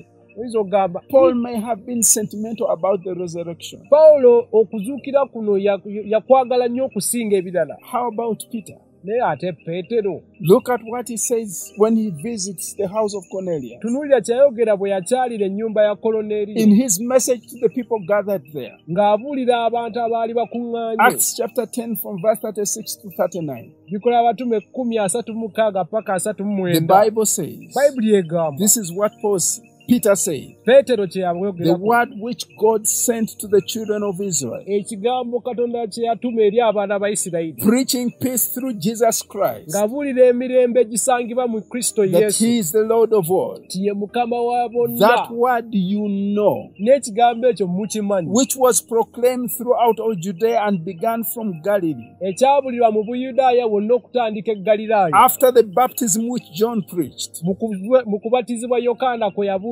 Paul may have been sentimental about the resurrection. How about Peter? Naye ate peetero Look at what he says when he visits the house of Cornelius. tunuulira kyayogera bwe yakyalira ennyumba ya In koloneriyo his message to the people gathered there, ng'abuulira abantu abaali bakuŋŋaanye. Acts chapter 10 from verse 36 to 39, bikola abatume kumi asatu mu mukaaga paka asatu mu the mwenda Bible says, bayibuli egamba This is what Paul, Peter said, peetero kye The yabwogerako word which God sent to the children of Israel, ekigambo katonda kye yatuma eri abaana ba isirayiri preaching peace through Jesus Christ, ng'abuulira emirembe egisangibwa mu kristo that yesu He is the Lord of all. nti ye mukama wa bonna That word you know, n'ekigambo ekyo mukimanyi which was proclaimed throughout all Judea and began from Galilee. ekyabulirwa mu buyudaaya bwonna okutandika e ggaliraaya After the baptism which John preached,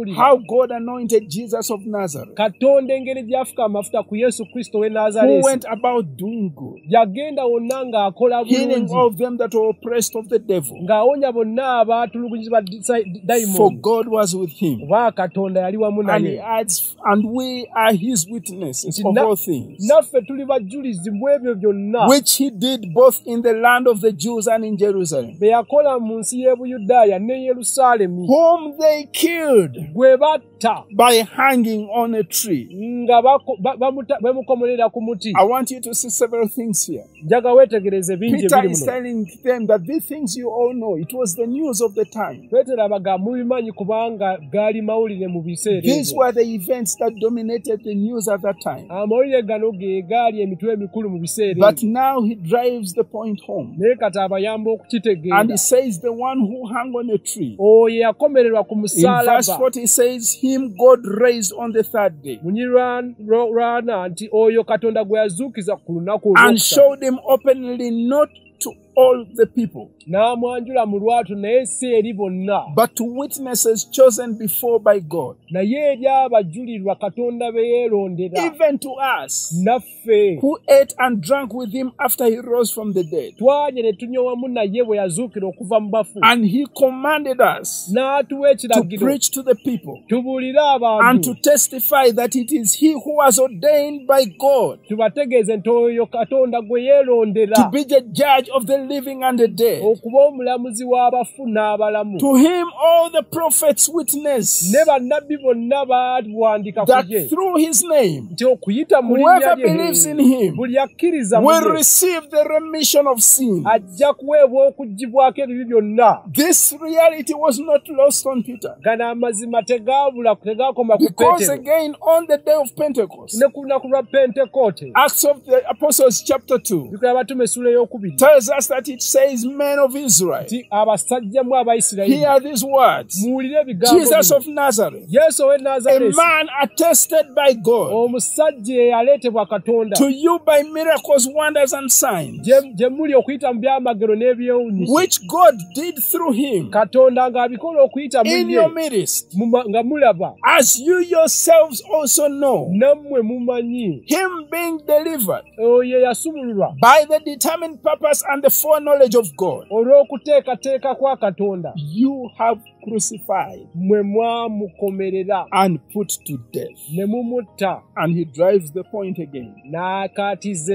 yabuulira how God anointed Jesus of Nazareth, katonda engeri gy'afuka amafuta ku yesu kristo w'e who nazaaleesi went about doing good, yagenda wonna ng'akola healing bulungi. all them that were oppressed of the devil, ng'awonya bonna abaatulugunyizibwa disa- for God was with him. kuba katonda yali wamu naye. and we are his witnesses of all things, naffe tuli bajulizi mu ebyo byonna. Which he did both in the land of the Jews and in Jerusalem, be yakola mu nsi y'e buyudaaya ne yerusaalemi. Whom they killed gwe batta by hanging on a tree. nga bamukomolera ku muti I want you to see several things here. njaga weetegereze bingi Peter is telling them that these things you all know, it was the news of the time. peetero abaga mubimanyi kubanga gaali mawulire mu biseera These were the events that dominated the news at that time. amawulire gano ge gaali emitwe emikulu mu biseera But now he drives the point home. naye kati abayamba And okukitegeera he says, The one who hung on a tree. oyo yakomererwa ku In verse musaalaba 40, he says, Him God raised on the third day munyi lwa- lwa- nti oyo katonda gwe yazuukiza ku lunaku and showed him openly not all the people, n'amwanjula mu lwatu naye si eri bonna. But to witnesses chosen before by God, naye eri abajulirwa katonda be yeerondera even to us, naffe. Who ate and drank with him after he rose from the dead. twalye ne tunywa wamu naye bwe yazuukira okuva mu bafu. And he commanded us n'atuwa to ekiragiro. preach to the people tubuulire and abantu to testify that it is he who was ordained by God tubategeeze nti oyo katonda gwe yeerondera to be the judge of the living and the dead. okuba omulamuzi w'abafu n'abalamu To him all the prophets witness ne bannabbi bonna baawandika that through his name nti okuyita mu whoever believes in him buli akkiriza will receive the remission of sin. ajja kuweebwa okuggibwako ebibi byonna. This reality was not lost on Peter. Gano amazima tegaabula tegaakoma ku because again on the day of Pentecost, ne ku lunaku lwa pentekoote Acts of the Apostles chapter 2 bikola batume essula ey'okubiri. tells us that it says men of Israel. Hear these words. Jesus of Nazareth, yesu ow'e a man attested by God. Omusajja eyaleetebwa katonda. To you by miracles, wonders, and signs, gye muli okuyita mu byamagero n'ebyewunyisa which God did through him. Katonda ng'abikola okuyita mu in your midst, nga mulaba. As you yourselves also know, nammwe mumanyi him being delivered. Oyo yasumululwa. By the determined purpose and the foreknowledge of God. olw'okuteekateeka kwa katonda You have crucified and put to death. And he drives the point again.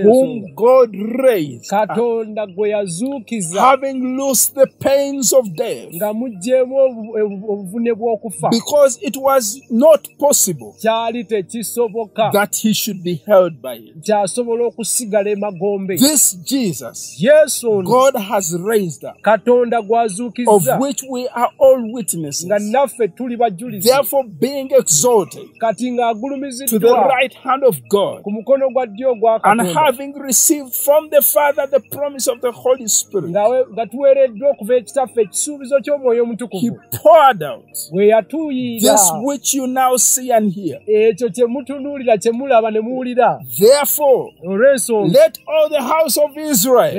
Whom God raised, katonda gwe yazuukiza. having loosed the pains of death, nga muggyeemu obu- obu- obuvune bw'okufa. Because it was not possible kyali tekisoboka. that he should be held by it. nti asobola okusigala emagombe This Jesus, yesu God has raised up, katonda of which we are all witnesses. Therefore, being exalted to the right hand of God, and having received from the Father the promise of the Holy Spirit, he poured out this which you now see and hear. Therefore, let all the house of Israel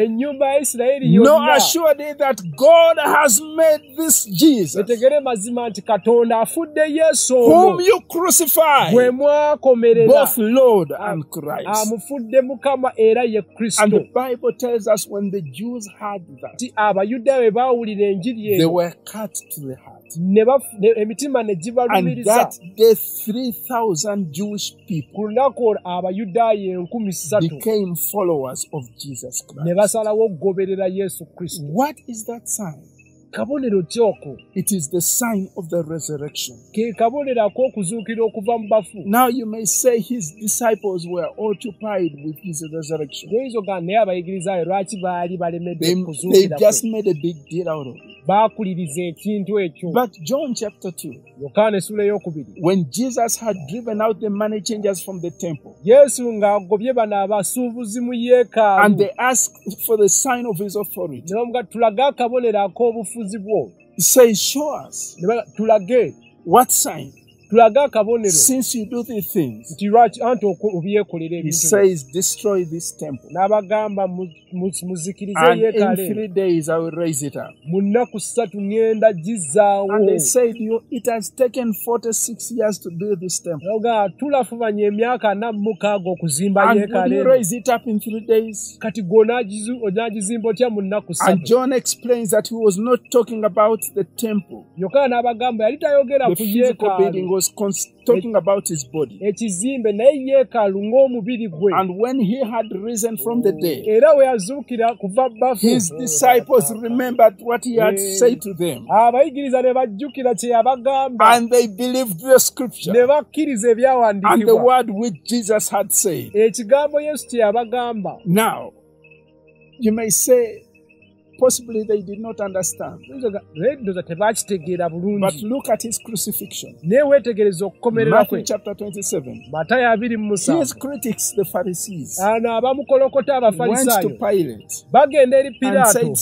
know assuredly that God has made this Jesus, mutegere mazima nti katonda afudde yesu gwe amufudde mukama era ye kristo. Ti bwe baawulira enjiri emitima ne gibalumiriza. ku lunaku olwo abayudaaya enkumi ssatu ne basalawo okugoberera yesu kristo. What is that sign? kabonero ki It is the sign of the resurrection. ke kabonero ak'okuzuukira okuva mu bafu Now you may say his disciples were occupied with his resurrection. goyinza naye abayigirizaayo lwaki baali balemedde they just made a big deal out of it. Baakuliriza ekintu ekyo. But John chapter 2, yokaana essula ey'okubiri. when Jesus had driven out the money changers from the temple, yesu ng'agobye bano abasuubuzi mu and they asked for the sign of his authority, ne bamuga tulage akabonero ak'obufuzi bwo. He says, Show us. Tulage. What sign, tulage akabonero since you do these things. nti lwaki anti obyekolera He ebintu says, Destroy this temple. n'abagamba mu- mu- muzikirize And in yeekaalu eno. three days I will raise it up. mu nnaku ssatu ŋŋenda gizaawo And they said, you, It has taken 46 years to build this temple. oga tulafumanya emyaka ana mu mukaaga okuzimba And will you eno raise it up in three days? kati gwe onaagizu- onaagizimba otya mu nnaku And ssatu John explains that he was not talking about the temple. yokaana n'abagamba yali tayogera The ku physical building yeekaalu was talking about his body. ekizimbe naye yeekaalu ng'omubiri gwe. And when he had risen from the dead, era we yazuukira kuva bafu his disciples remembered what he had said to them. abayigiriza ne bajjukira kye yabagamba. And they believed the scripture. Ne bakkiriza and the ebyawandiikibwa word which Jesus had said. ekigambo yesu kye yabagamba. Now, you may say, possibly they did not understand. reddoza tebaakitegeera But bulungi look at his crucifixion. naye weetegereza okukomerera kwe chapter 27. matayo abiri mu His musanvu critics, the Pharisees, ano abamukolokota abafalisaayo bagenda eri piraato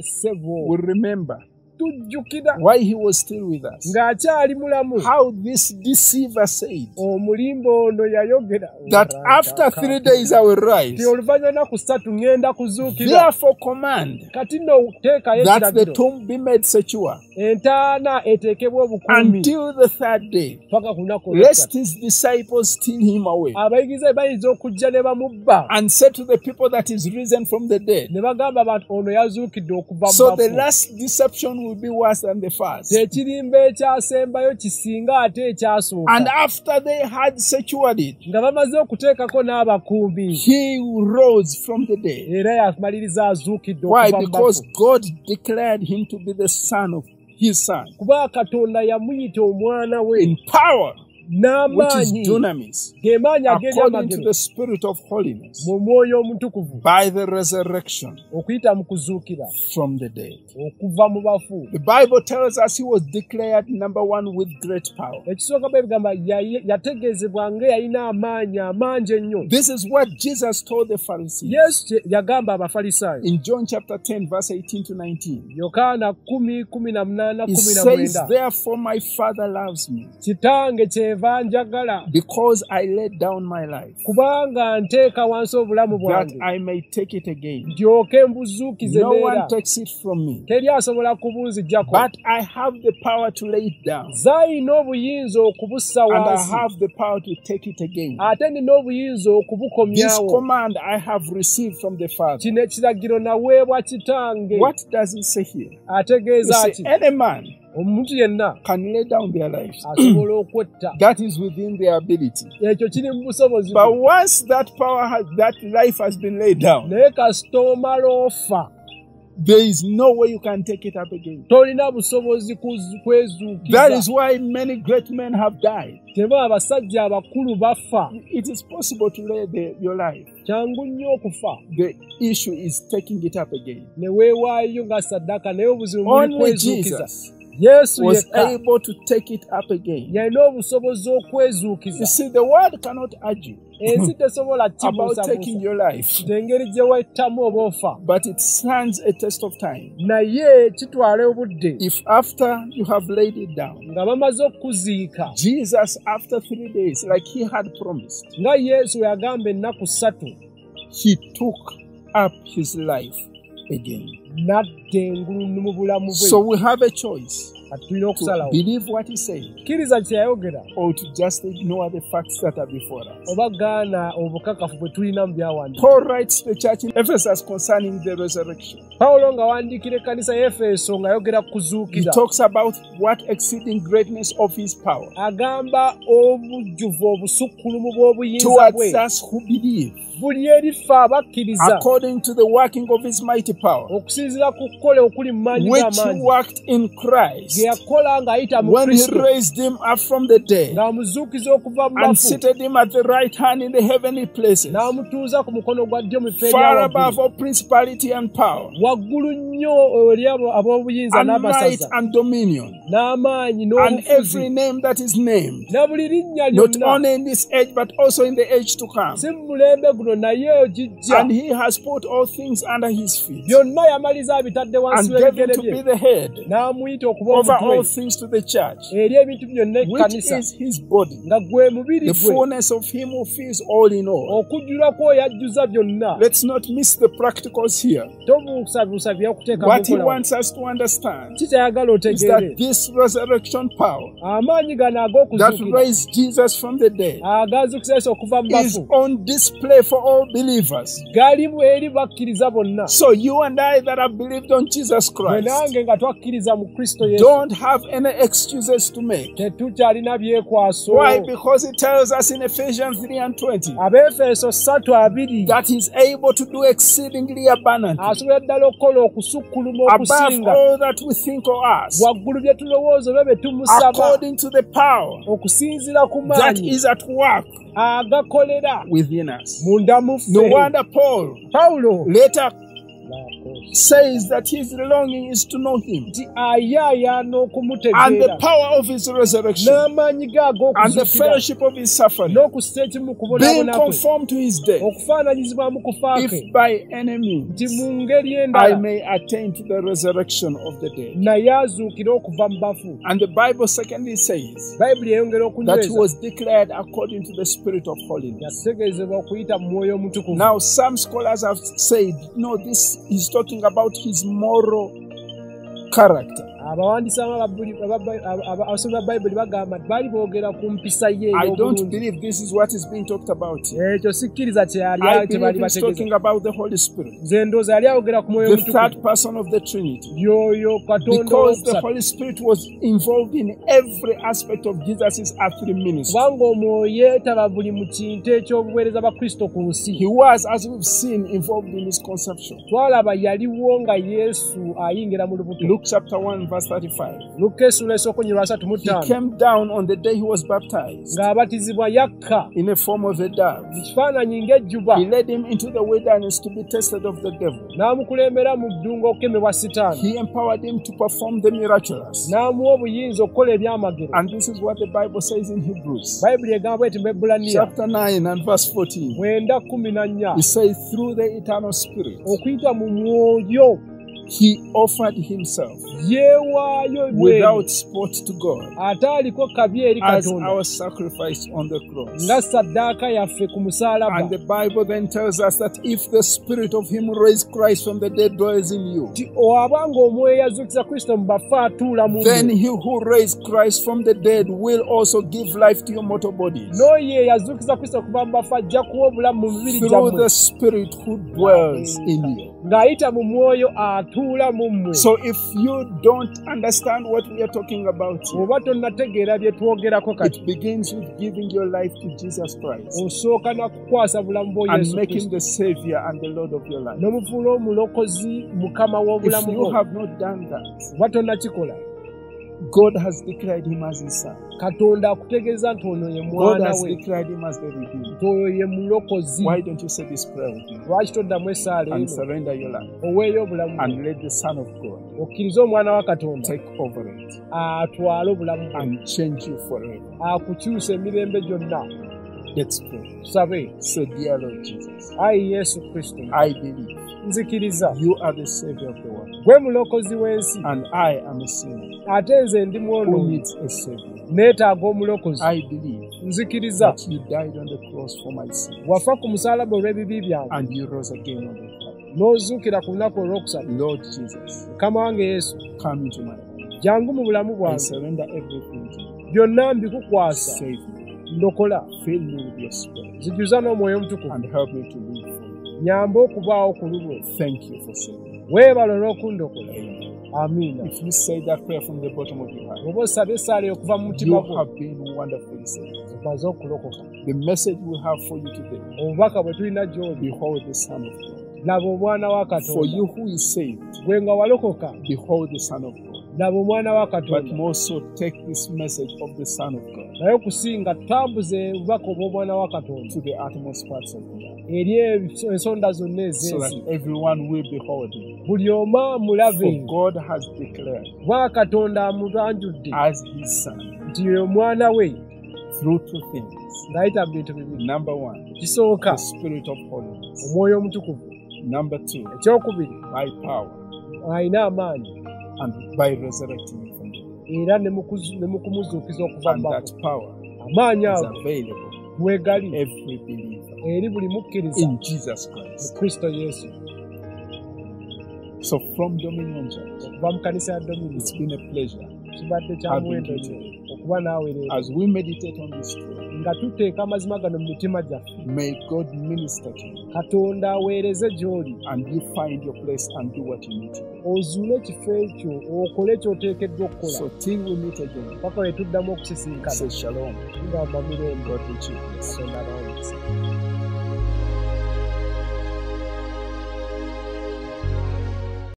ssebo we remember tujjukira why he was still with us. ng'akyali mulamu How this deceiver said omulimba ono yayogera that after three days I will rise. ti oluvannyuma lunaku ssatu ŋŋenda kuzuukira Therefore, command kati nno teekayo that the tomb be made secure entaana eteekebwa obukuumi until the third day, paka ku lunaku lest his disciples steal him away. abayigiriza bayinza okujja ne bamubba And said to the people that is risen from the dead. ne bagamba abantu ono yazuukidde okuva mu So the bafu last deception will be worse than the first. ekirimba ekyasembayo kisinga ate And ekyasooka after they had secured it, nga bamaze okuteekako n'abakuumi he rose from the dead. era yamaliriza azuukidde Why? okuva mu Because bafu God declared him to be the son of his son kuba katonda yamuyita omwana we in power, n'amaanyi dunamis, ge maanyi according to the spirit of holiness, mu mwoyo omutukuvu by the resurrection okuyita mu kuzuukira from the dead. okuva mu bafu The Bible tells us he was declared number one with great power. ekisooka bwe bigamba yaye- yategeezebwa nga yalina amaanyi amangi ennyo This is what Jesus told the Pharisees yesu kye yagamba abafalisaayo in John chapter 10, verse 18 to 19. yokaana kumi kumi na munaana He na says, Therefore, my Father loves me kitange kyeva njagala. Because I laid down my life kubanga nteeka wansi obulamu that bwange. I may take it again. ndyoke mbuzuukize No one takes it from me, teri asobola kubunzijjako but I have the power to lay it down, zaalina obuyinza okubussa and I wansi. have the power to take it again. ate nina obuyinza This okubukomyawo command I have received from the Father. kino ekiragiro naweebwa kitange. What does he say here? He ategeeza ki Any man omuntu yenna can lay down their lives. asobola okwetta That is within their ability. ekyo kiri mu busobozi But once that power has, that life has been laid down, naye kasita omala ofa there is no way you can take it up again. That is why many great men have died. It is possible to lay the, your life. The issue is taking it up again. Only Jesus yesu was able to take it up again. yalina obusobozi You see, the world cannot argue eh, ensi tesobola about taking kibuusabuusa your life, engeri gye wettamu oba ofa but it stands a test of time. naye kitwala obudde. If after you have laid it down, nga bamaze okukuziika Jesus, after three days, like he had promised, nga yesu yagamba ennaku ssatu. he took up his life again. So we have a choice to believe what he said or to just ignore the facts that are before us. Paul writes to the church in Ephesus concerning the resurrection. Pawulo ng'awandiikira ekkanisa y'efeso ng'ayogera ku kuzuukira agamba obujjuvu obusukkulumu bw'obuyinza bwe. buli erife abakkiriza. Okusinziira ku kukola okuli mu maanyi g'amaanyi ge yakola ng'ayita mu kristo. ng'amuzuukiza okuva mu bafu. n'amutuuza ku mukono gwa ddyo mu bifo far waggulu nnyo eri abo- ab'obuyinza n'abasaza. n'amaanyi na buli linnya lyonna. Si mu mulembe guno naye ogijja. Byonna yamaliza abitadde wansi w'ebigere bye. n'amuyita okuba omutwe eri ebintu byonna ekkanisa nga gwe mubiri gwe. okujjula kwoyo ajjuza byonna. Let's not miss the practicals here. Byakuteeka What he wants us to understand is that this resurrection power that raised Jesus from the dead is on display for all believers. So you and I that have believed on Jesus Christ don't have any excuses to make. Why? Because it tells us in Ephesians 3 and 20 abeefeso ssatu abiri that he's able to do exceedingly abundantly okukola okusukkuluma okusinga waggulu bye tulowooza oba bye tumusaba okusinziira ku maanyi agakolera munda mu ffe. Pawulo says that his longing is to know him. And the power of his resurrection. And the fellowship of his suffering, being conformed to his death, okufaananyizibwamu kufa kwe if by any means I may attain to the resurrection of the dead. naye azuukire okuva mu bafu And the Bible secondly says that he was declared according to the spirit of holiness. yategeezebwa okuyita mu mwoyo omutukuvu. Now, some scholars have said, no, this is talking about his moral character. Abawandiisi abamu aba Bibuli- aba- aba- aba- abasomi ba bayibuli bagamba baali boogera ku mpisa ye ekyo sikkiriza kyeyali I kye baali believe he's bategeeza. talking about the Holy Spirit, nze ndowooza yali ayogera ku mwoyo yoyo katonda Because the owokusatu Holy Spirit was involved in every aspect of Jesus' earthly ministry. kubanga omwoyo yeetaba buli mu kintu ekyobuweereza bwa kristo ku nsi. Twalaba yaliwo nga yesu ayingira mu lubuto. Luke chapter 1, verse 35. luka esula esooka asatu mu He came down on the day he was baptized ng'abatizibwa yakka in the form of a dove. mu kifaananyi ng'ejjuba He led him into the wilderness to be tested of the devil. n'amukulembera mu ddungu okukemebwa sitaani He empowered him to perform the miraculous. n'amuwa obuyinza okukola ebyamagero And this is what the Bible says in Hebrews bayibuli egamba bweti mu ebulaniya chapter 9 and verse 14. mwenda kumi na nnya He says, through the eternal Spirit, okuyita mu mwoyo he offered himself without spot to God as our sacrifice on the cross. And the Bible then tells us that if the spirit of him who raised Christ from the dead dwells in you, then he who raised Christ from the dead will also give life to your mortal bodies. Through the spirit who dwells in you. Atuula mu mmwe So if you don't understand what we are talking about oba tonnategeera bye twogerako kati. it begins with giving your life to Jesus Christ osooka na kukwasa bulamu bwo yesu making kristo. the Savior and the Lord of your life. n'omufuula omulokozi mukama w'obulamu bwo oba tonnakikola God has declared him as his son. katonda akutegeeza nti ono ye mwana we. declared him as the redeemed. nti oyo ye mulokozi. Lwaki toddamu essaala and eno? oweeyo obulamu okkirize omwana wa katonda atwale obulamu akukyusa emirembe gyonna Let's Vous savez, ce Lord Jesus, I, yesu kristo I believe nzikiriza you are the Savior of the world. gwe mulokozi w'ensi and I am a sinner. Ate nze ndi who mwonoonyi needs a Savior. neetaaga omulokozi I believe nzikiriza. that you died on the cross for my sins. Wafa ku musalaba olw'ebibi byange. And you rose again on the third. n'ozuukira ku lunaku olwokusatu. Lord Jesus, mukama wange yesu. come into my life. jangu mu bulamu I surrender everything to you. byonna mbikukwasa. Save me. Ndokola zijuza n'omwoyo omutukuvu. Nyamba okubaawo ku lulwo weebala olw'okundokola amiina. Oba osabye essaala okuva mu mutima you gwo have been wonderfully saved. omaze okulokoka. Obubaka bwe tulina gy'oli laba omwana wa katonda. Gwe nga walokoka laba omwana wa but katonda more so take this message of the Son of God naye okusinga tutambuze obubaka obw'omwana wa katonda eri ensonda zonna ez'ensi. buli omu amulabe. Bwa katonda amubanjudde nti ye omwana we through two things. ng'ayita bintu bibiri. Number one, kisooka. Spirit of holiness. omwoyo omutukuvu. Number two, ekyokubiri. by power. Alina amaanyi by resurrecting him from the dead. era ne mu kumuzuukiza okuva mu amaanyi ago believer eri buli mukkiriza mu kristo yesu. So from Dominion Church, it's been a pleasure having you today. As we meditate on this truth, nga tuteeka amazima gano mu mitima gyaffe. May God minister to you. Katonda aweereze gy'oli. And you find your place and do what you need to do. ozuule ekifo ekyo okole ky'oteekeddwa okukola. So till we meet again, paka we tuddamu okusisinkana. ngamba mirembe. Katonda abawanise